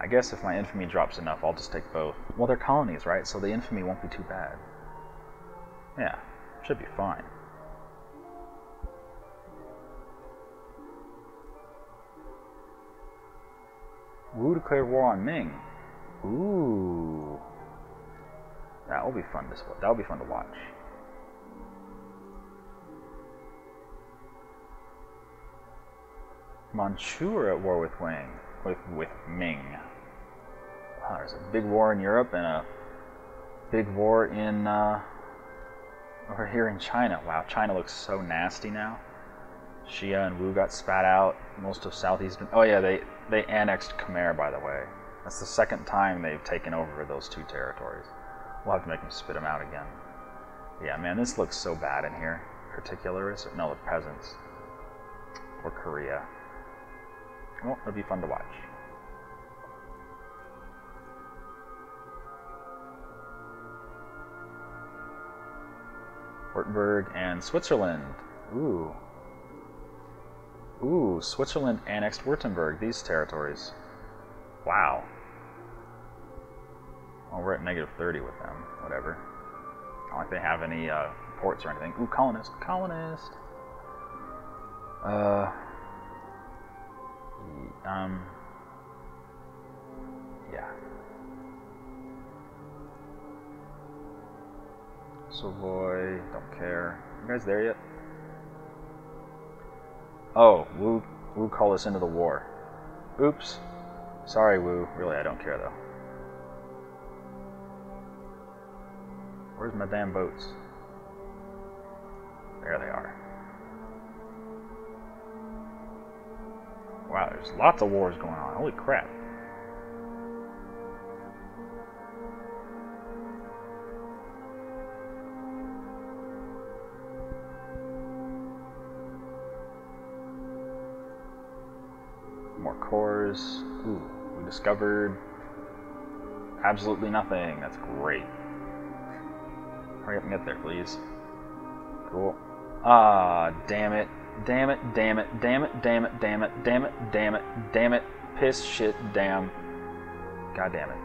I guess if my infamy drops enough, I'll just take both. Well, they're colonies, right? So the infamy won't be too bad. Yeah, should be fine. Wu declared war on Ming. Ooh. That will be fun to that will be fun to watch. Manchu are at war with Wang, with with Ming. Wow, there's a big war in Europe and a big war in uh, over here in China. Wow, China looks so nasty now. Xia and Wu got spat out. Most of Southeast. Oh yeah, they they annexed Khmer, by the way. That's the second time they've taken over those two territories. We'll have to make them spit them out again. Yeah, man, this looks so bad in here. Particulars? No, the peasants. Or Korea. Well, it'll be fun to watch. Württemberg and Switzerland. Ooh. Ooh, Switzerland annexed Württemberg, these territories. Wow. Well, we're at negative 30 with them. Whatever. Not like they have any uh, ports or anything. Ooh, colonist. Colonist. Uh. Um. Yeah. Savoy, don't care. You guys there yet? Oh, Wu, Wu called us into the war. Oops. Sorry, Wu. Really, I don't care, though. Where's my damn boats? There they are. Wow, there's lots of wars going on. Holy crap. Cores. Ooh, we discovered absolutely nothing. That's great. Hurry up and get there, please. Cool. Ah, damn it. Damn it, damn it, damn it, damn it, damn it, damn it, damn it, damn it, piss, shit, damn. God damn it.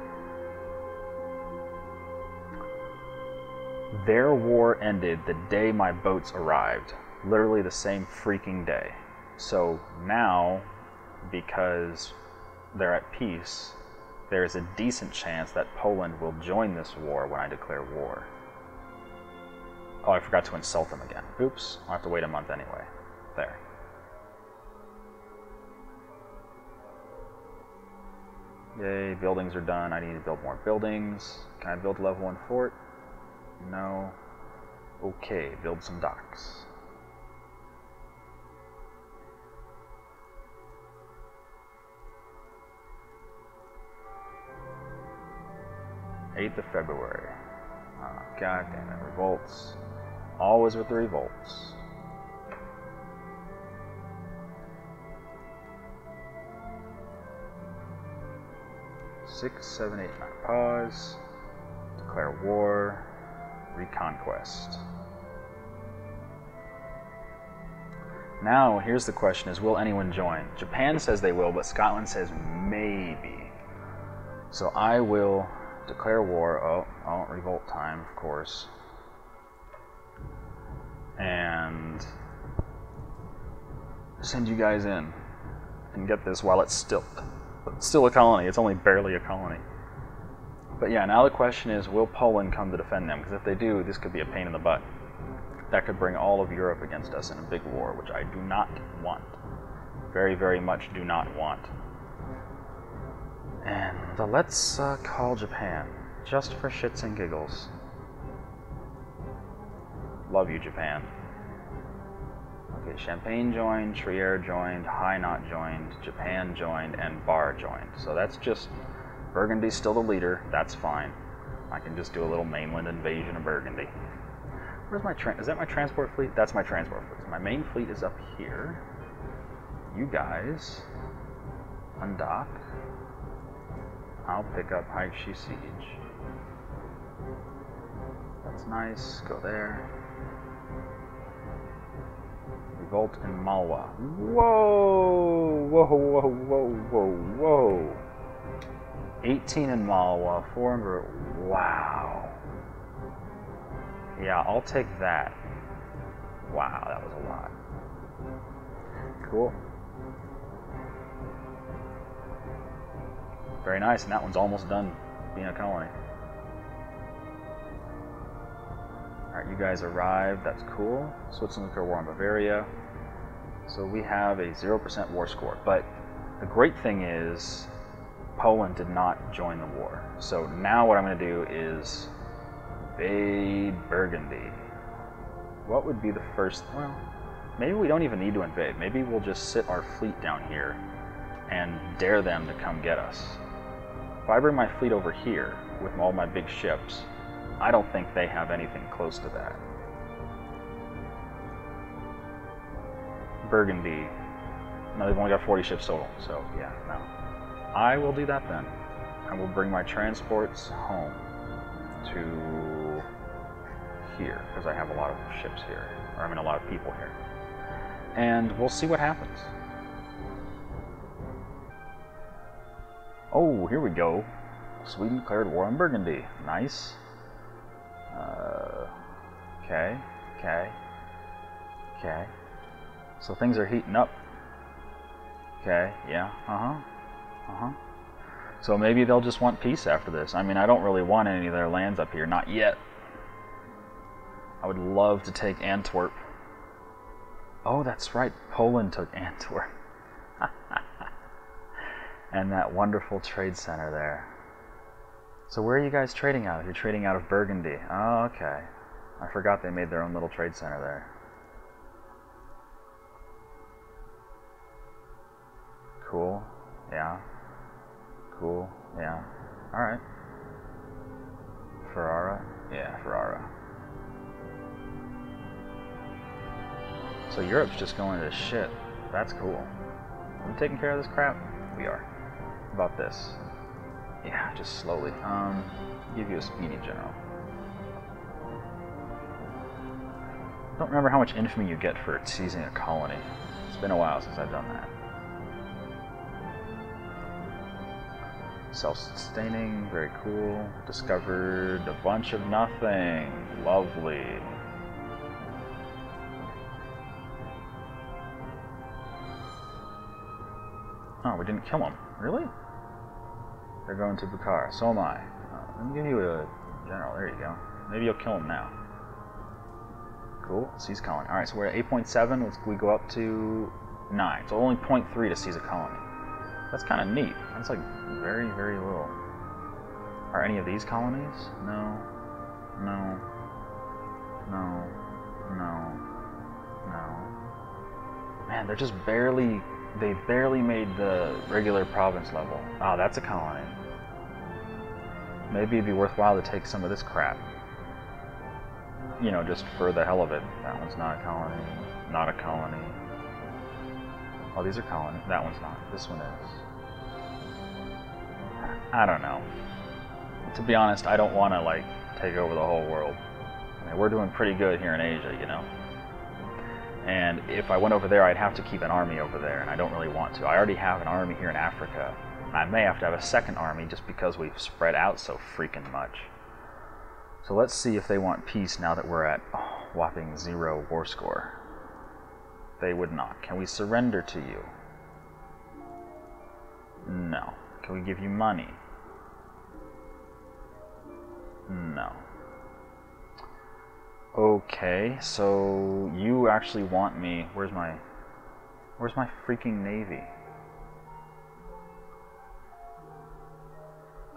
Their war ended the day my boats arrived. Literally the same freaking day. So now because they're at peace, there is a decent chance that Poland will join this war when I declare war. Oh, I forgot to insult them again. Oops, I'll have to wait a month anyway. There. Yay, buildings are done. I need to build more buildings. Can I build level 1 fort? No. Okay, build some docks. 8th of February. Oh, God damn it, revolts. Always with the revolts. Six, seven, eight, nine. Pause. Declare war. Reconquest. Now, here's the question is, will anyone join? Japan says they will, but Scotland says maybe. So I will Declare war. Oh, oh, revolt time, of course. And send you guys in. and get this while it's still still a colony. It's only barely a colony. But yeah, now the question is, will Poland come to defend them? Because if they do, this could be a pain in the butt. That could bring all of Europe against us in a big war, which I do not want. Very, very much do not want. And uh, let's uh, call Japan, just for shits and giggles. Love you, Japan. Okay, Champagne joined, Trier joined, Hainaut joined, Japan joined, and Bar joined. So that's just Burgundy's still the leader. That's fine. I can just do a little mainland invasion of Burgundy. Where's my tra- is that my transport fleet? That's my transport fleet. My main fleet is up here. You guys undock. I'll pick up Haichi Siege. That's nice. Go there. Revolt in Malwa. Whoa! Whoa, whoa, whoa, whoa, whoa. 18 in Malwa, 400. Wow. Yeah, I'll take that. Wow, that was a lot. Cool. Very nice, and that one's almost done being a colony. Alright, you guys arrived. That's cool. Switzerland declared war on Bavaria. So we have a 0% war score. But the great thing is, Poland did not join the war. So now what I'm going to do is invade Burgundy. What would be the first. Well, maybe we don't even need to invade. Maybe we'll just sit our fleet down here and dare them to come get us. If I bring my fleet over here with all my big ships, I don't think they have anything close to that. Burgundy. No, they've only got 40 ships total, so yeah, no. I will do that then. I will bring my transports home to here, because I have a lot of ships here, or I mean a lot of people here. And we'll see what happens. Oh, here we go. Sweden declared war on Burgundy. Nice. Uh, okay, okay, okay. So things are heating up. Okay, yeah, uh huh, uh huh. So maybe they'll just want peace after this. I mean, I don't really want any of their lands up here, not yet. I would love to take Antwerp. Oh, that's right, Poland took <laughs> Antwerp. And that wonderful trade center there. So where are you guys trading out of? You're trading out of Burgundy. Oh, okay. I forgot they made their own little trade center there. Cool. Yeah. Cool. Yeah. Alright. Ferrara? Yeah, Ferrara. So Europe's just going to shit. That's cool. Are we taking care of this crap? We are. About this? Yeah, just slowly. Um, give you a speedy general. Don't remember how much infamy you get for seizing a colony. It's been a while since I've done that. Self-sustaining, very cool. Discovered a bunch of nothing. Lovely. Oh, we didn't kill him. Really? They're going to Bukhara. So am I. Uh, let me give you a general. There you go. Maybe you'll kill him now. Cool. Seize colony. Alright, so we're at 8.7. Let's we go up to 9. So only 0.3 to seize a colony. That's kind of neat. That's like very, very little. Are any of these colonies? No. No. No. No. No. Man, they're just barely they barely made the regular province level. Ah, that's a colony. Maybe it'd be worthwhile to take some of this crap. You know, just for the hell of it. That one's not a colony. Not a colony. Oh, these are colony. That one's not. This one is. I don't know. To be honest, I don't want to, like, take over the whole world. I mean, we're doing pretty good here in Asia, you know? And if I went over there, I'd have to keep an army over there, and I don't really want to. I already have an army here in Africa. I may have to have a second army just because we've spread out so freaking much. So let's see if they want peace now that we're at oh, whopping zero war score. They would not. Can we surrender to you? No. Can we give you money? No. Okay, so you actually want me. Where's my. Where's my freaking navy?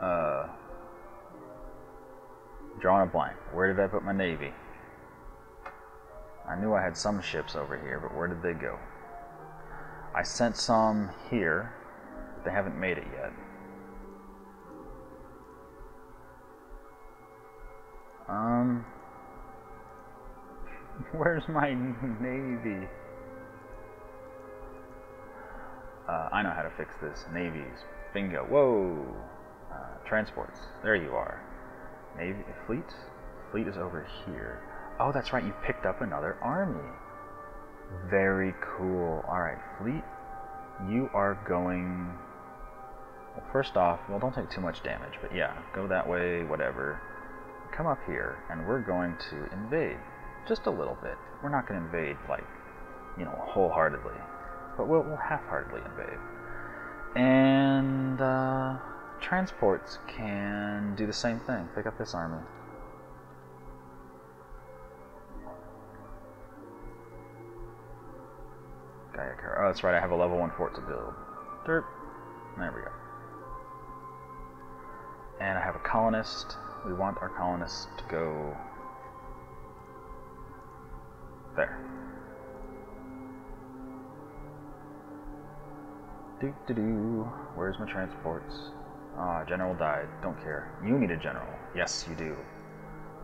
Uh. Drawing a blank. Where did I put my navy? I knew I had some ships over here, but where did they go? I sent some here. But they haven't made it yet. Um. <laughs> Where's my <laughs> navy? Uh, I know how to fix this. Navies. Bingo. Whoa. Uh, transports. There you are. Navy. Fleet? Fleet is over here. Oh, that's right. You picked up another army. Very cool. Alright, fleet. You are going... Well, first off, well, don't take too much damage, but yeah, go that way, whatever. Come up here, and we're going to invade just a little bit. We're not going to invade, like, you know, wholeheartedly, but we'll, we'll half-heartedly invade. And uh, transports can do the same thing. Pick up this army. Oh, that's right, I have a level 1 fort to build. Derp. There we go. And I have a colonist. We want our colonist to go there. Do do do. Where's my transports? Ah, general died. Don't care. You need a general. Yes, you do.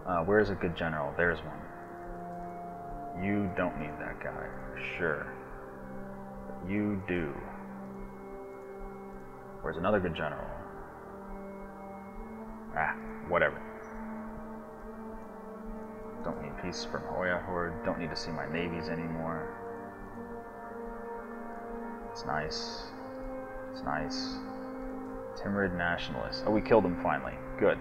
Uh, where's a good general? There's one. You don't need that guy. Sure. You do. Where's another good general? Ah, whatever. Don't need peace from Oirat Horde. Don't need to see my navies anymore. It's nice. It's nice. Timurid nationalists. Oh, we killed him finally. Good.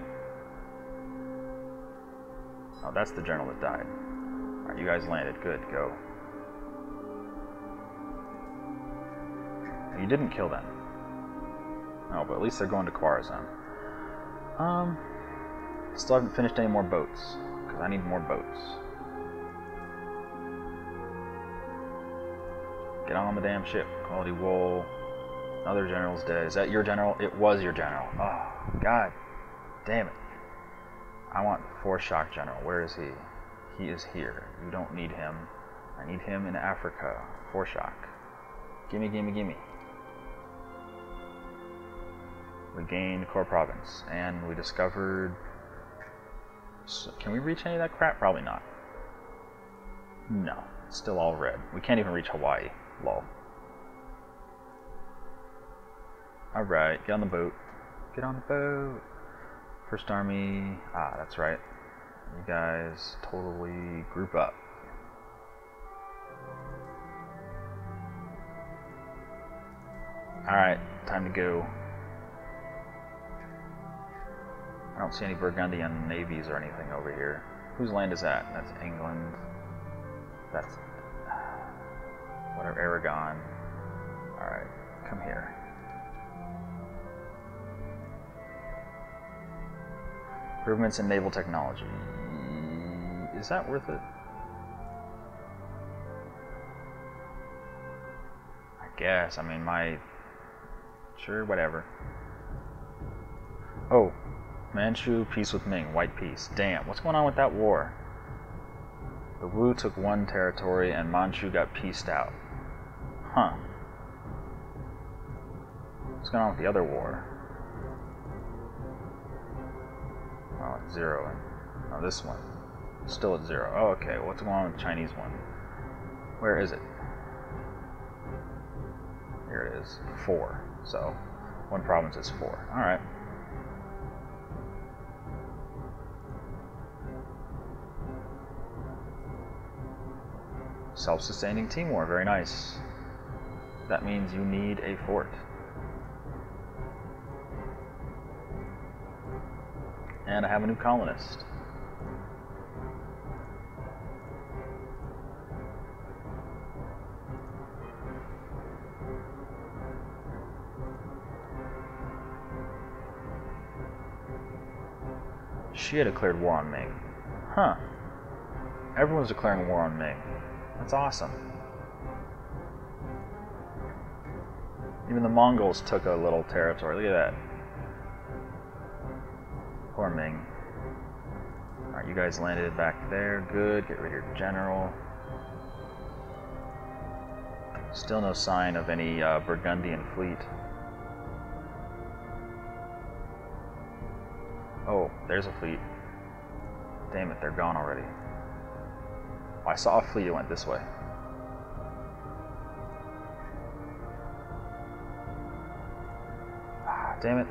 Oh, that's the general that died. Alright, you guys landed. Good, go. You didn't kill them. Oh, but at least they're going to Khwarazm. Um, still haven't finished any more boats because I need more boats. Get on the damn ship. Quality wool. Another general's dead. Is that your general? It was your general. Oh, God damn it. I want four shock general. Where is he? He is here. You don't need him. I need him in Africa. Four shock. Gimme, gimme, gimme. We gained core province, and we discovered so can we reach any of that crap? Probably not. No, it's still all red. We can't even reach Hawaii. Lol. Alright, get on the boat. Get on the boat. First Army. Ah, that's right. You guys totally group up. Alright, time to go. I don't see any Burgundian navies or anything over here. Whose land is that? That's England. That's <sighs> whatever Aragon. Alright, come here. Improvements in naval technology. Is that worth it? I guess. I mean, my. Sure, whatever. Oh, Manchu, peace with Ming, white peace. Damn, what's going on with that war? The Wu took one territory and Manchu got pieced out. Huh. What's going on with the other war? Zero. Oh, this one. Still at zero. Oh, okay. What's going on with the Chinese one? Where is it? Here it is. Four. So, one province is four. Alright. Self-sustaining Timor, very nice. That means you need a fort. And I have a new colonist. She had declared war on Ming. Huh. Everyone's declaring war on Ming. That's awesome. Even the Mongols took a little territory. Look at that. Poor Ming. Alright, you guys landed back there. Good. Get rid of your general. Still no sign of any uh, Burgundian fleet. Oh, there's a fleet. Damn it, they're gone already. Oh, I saw a fleet, it went this way. Ah, damn it.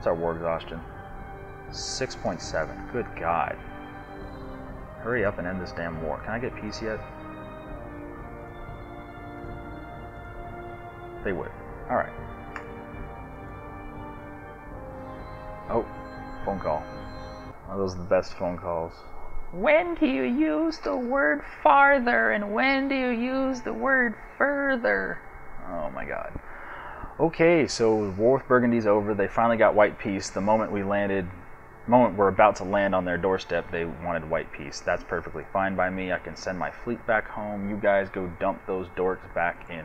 What's our war exhaustion? 6.7. Good God. Hurry up and end this damn war. Can I get peace yet? They would. Alright. Oh, phone call. Oh, those are the best phone calls. When do you use the word farther and when do you use the word further? Oh my god. Okay, so War with Burgundy's over. They finally got white peace. The moment we landed, moment we're about to land on their doorstep, they wanted white peace. That's perfectly fine by me. I can send my fleet back home. You guys go dump those dorks back in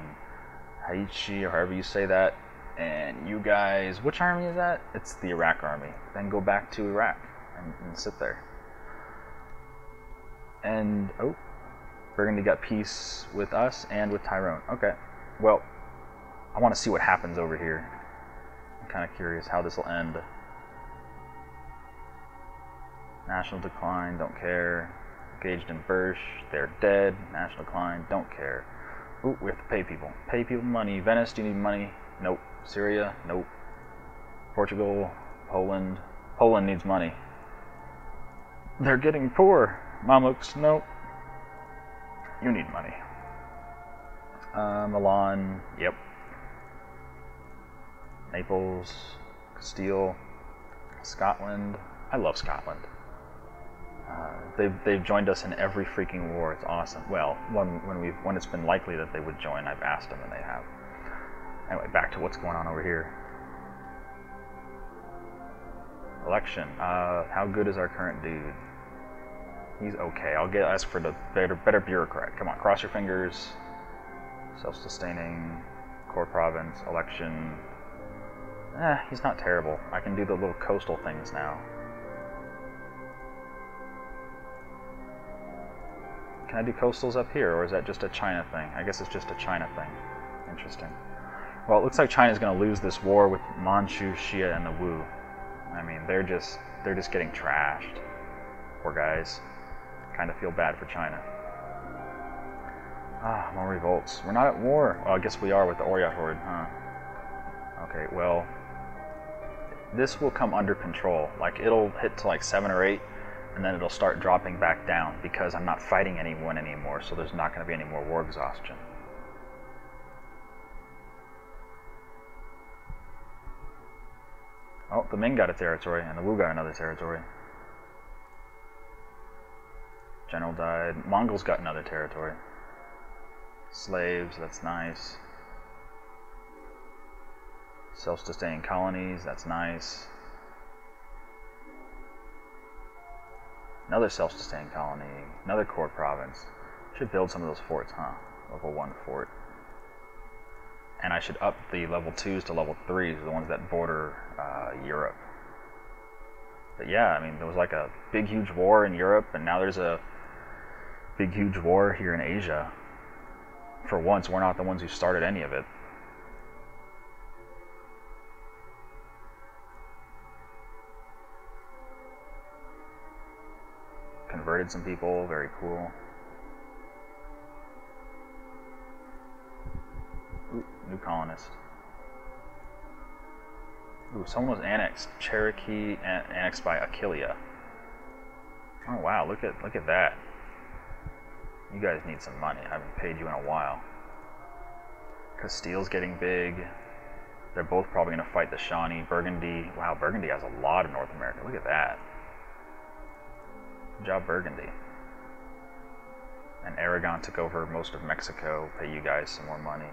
Haichi, or however you say that. And you guys, which army is that? It's the Iraq army. Then go back to Iraq and, and sit there. And, oh, Burgundy got peace with us and with Tyrone. Okay, well, I want to see what happens over here. I'm kind of curious how this will end. National decline, don't care. Engaged in Bursch, they're dead. National decline, don't care. Ooh, we have to pay people. Pay people money. Venice, do you need money? Nope. Syria? Nope. Portugal? Poland? Poland needs money. They're getting poor. Mamluks? Nope. You need money. Uh, Milan? Yep. Naples? Castile? Scotland? I love Scotland. Uh, they've, they've joined us in every freaking war. It's awesome. Well, when when we when it's been likely that they would join, I've asked them and they have. Anyway, back to what's going on over here. Election. Uh, how good is our current dude? He's okay. I'll get ask for the better better bureaucrat. Come on, cross your fingers. Self-sustaining, core province, election. Eh, he's not terrible. I can do the little coastal things now. Can I do coastals up here, or is that just a China thing? I guess it's just a China thing. Interesting. Well, it looks like China's going to lose this war with Manchu, Xia, and the Wu. I mean, they're just they're just getting trashed. Poor guys. Kind of feel bad for China. Ah, more revolts. We're not at war. Well, I guess we are with the Oirat Horde, huh? Okay, well, this will come under control. Like, it'll hit to like 7 or 8, and then it'll start dropping back down because I'm not fighting anyone anymore, so there's not going to be any more war exhaustion. Oh, the Ming got a territory, and the Wu got another territory. General died. Mongols got another territory. Slaves, that's nice. Self-sustaining colonies, that's nice. Another self-sustaining colony, another core province. Should build some of those forts, huh? Level 1 fort. And I should up the level 2s to level 3s, the ones that border uh, Europe. But yeah, I mean, there was like a big, huge war in Europe, and now there's a big, huge war here in Asia. For once, we're not the ones who started any of it. Converted some people, very cool. Ooh, new colonist. Ooh, someone was annexed. Cherokee an annexed by Aquileia. Oh wow, look at look at that. You guys need some money. I haven't paid you in a while. Castile's getting big. They're both probably going to fight the Shawnee. Burgundy. Wow, Burgundy has a lot of North America. Look at that. Job, Burgundy. And Aragon took over most of Mexico. Pay you guys some more money.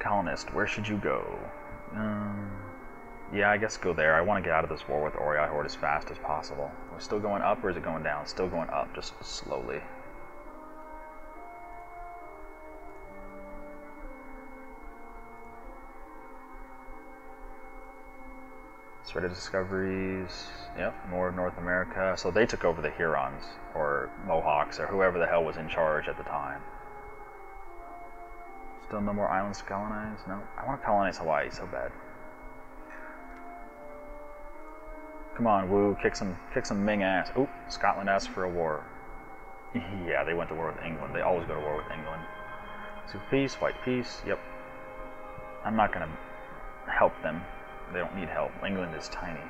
Colonist, where should you go? Um, yeah, I guess go there. I want to get out of this war with Oirat Horde as fast as possible. We're still going up or is it going down? Still going up, just slowly. Spread of discoveries. Yep, more North America. So they took over the Hurons, or Mohawks, or whoever the hell was in charge at the time. Still no more islands to colonize? No. I want to colonize Hawaii so bad. Come on, Wu, kick some kick some Ming ass. Oop, Scotland asked for a war. <laughs> yeah, they went to war with England. They always go to war with England. So peace, fight peace. Yep. I'm not gonna help them. They don't need help. England is tiny.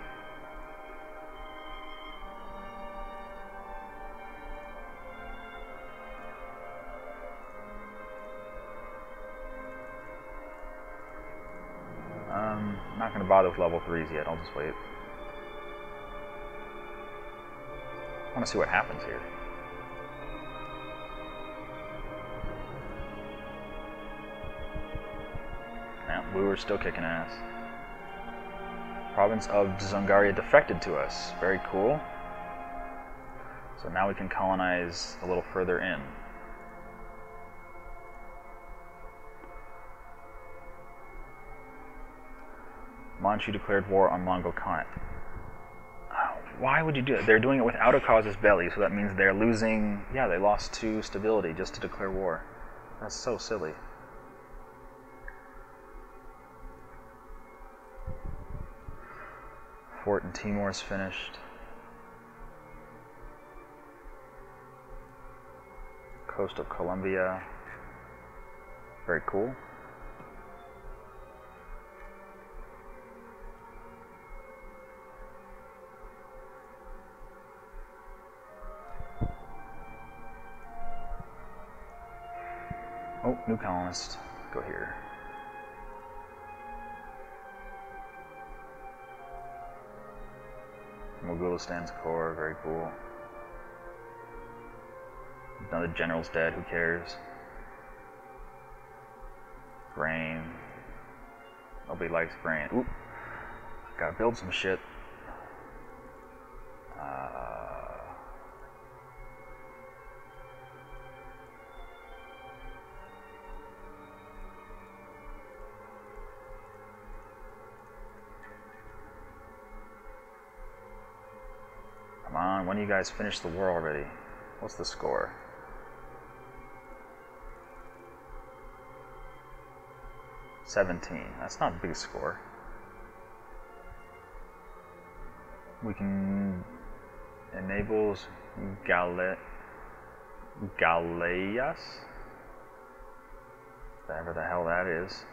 Um, I'm not gonna bother with level threes yet. I'll just wait. I want to see what happens here. Now, we were still kicking ass. Province of Dzungaria defected to us. Very cool. So now we can colonize a little further in. Manchu declared war on Mongol Khanate. Uh, why would you do it? They're doing it without a casus belli, so that means they're losing. Yeah, they lost two stability just to declare war. That's so silly. Fort in Timor is finished. Coast of Colombia. Very cool. Oh, new colonist. Go here. Moghulistan's core, very cool. Now the general's dead, who cares? Grain. Nobody likes grain. Oop. Gotta build some shit. Uh, on, when do you guys finish the war already? What's the score? Seventeen. That's not a big score. We can enables Gale Galleass. Whatever the hell that is.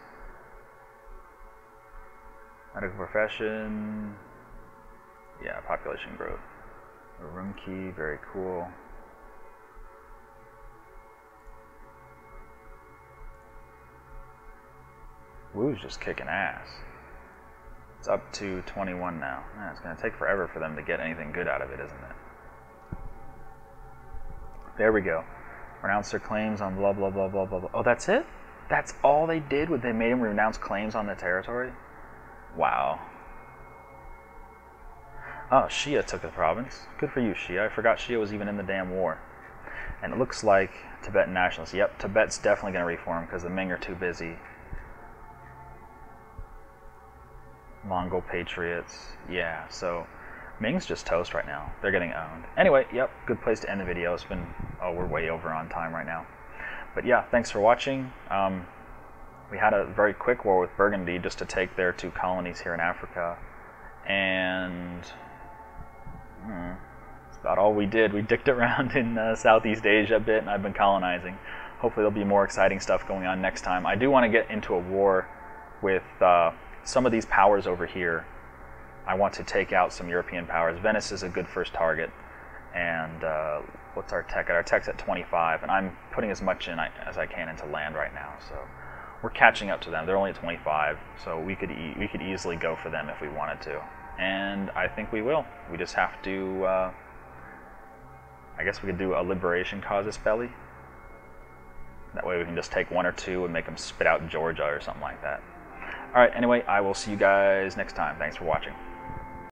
Medical profession. Yeah, population growth. Room key, very cool. Wu's just kicking ass. It's up to 21 now. Man, it's going to take forever for them to get anything good out of it, isn't it? There we go. Renounce their claims on blah, blah, blah, blah, blah, blah. Oh, that's it? That's all they did? When they made him renounce claims on the territory? Wow. Oh, Xia took the province. Good for you, Xia. I forgot Xia was even in the damn war. And it looks like Tibetan nationalists. Yep, Tibet's definitely going to reform because the Ming are too busy. Mongol Patriots. Yeah, so Ming's just toast right now. They're getting owned. Anyway, yep, good place to end the video. It's been, oh, we're way over on time right now. But yeah, thanks for watching. Um, we had a very quick war with Burgundy just to take their two colonies here in Africa. And that's about all we did. We dicked around <laughs> in uh, Southeast Asia a bit, and I've been colonizing. Hopefully, there'll be more exciting stuff going on next time. I do want to get into a war with. Uh, some of these powers over here, I want to take out some European powers. Venice is a good first target. And uh, what's our tech at? Our tech's at 25, and I'm putting as much in as I can into land right now. So we're catching up to them. They're only at 25, so we could e- we could easily go for them if we wanted to. And I think we will. We just have to. Uh, I guess we could do a liberation casus belli. That way we can just take one or two and make them spit out Georgia or something like that. All right. Anyway, I will see you guys next time. Thanks for watching.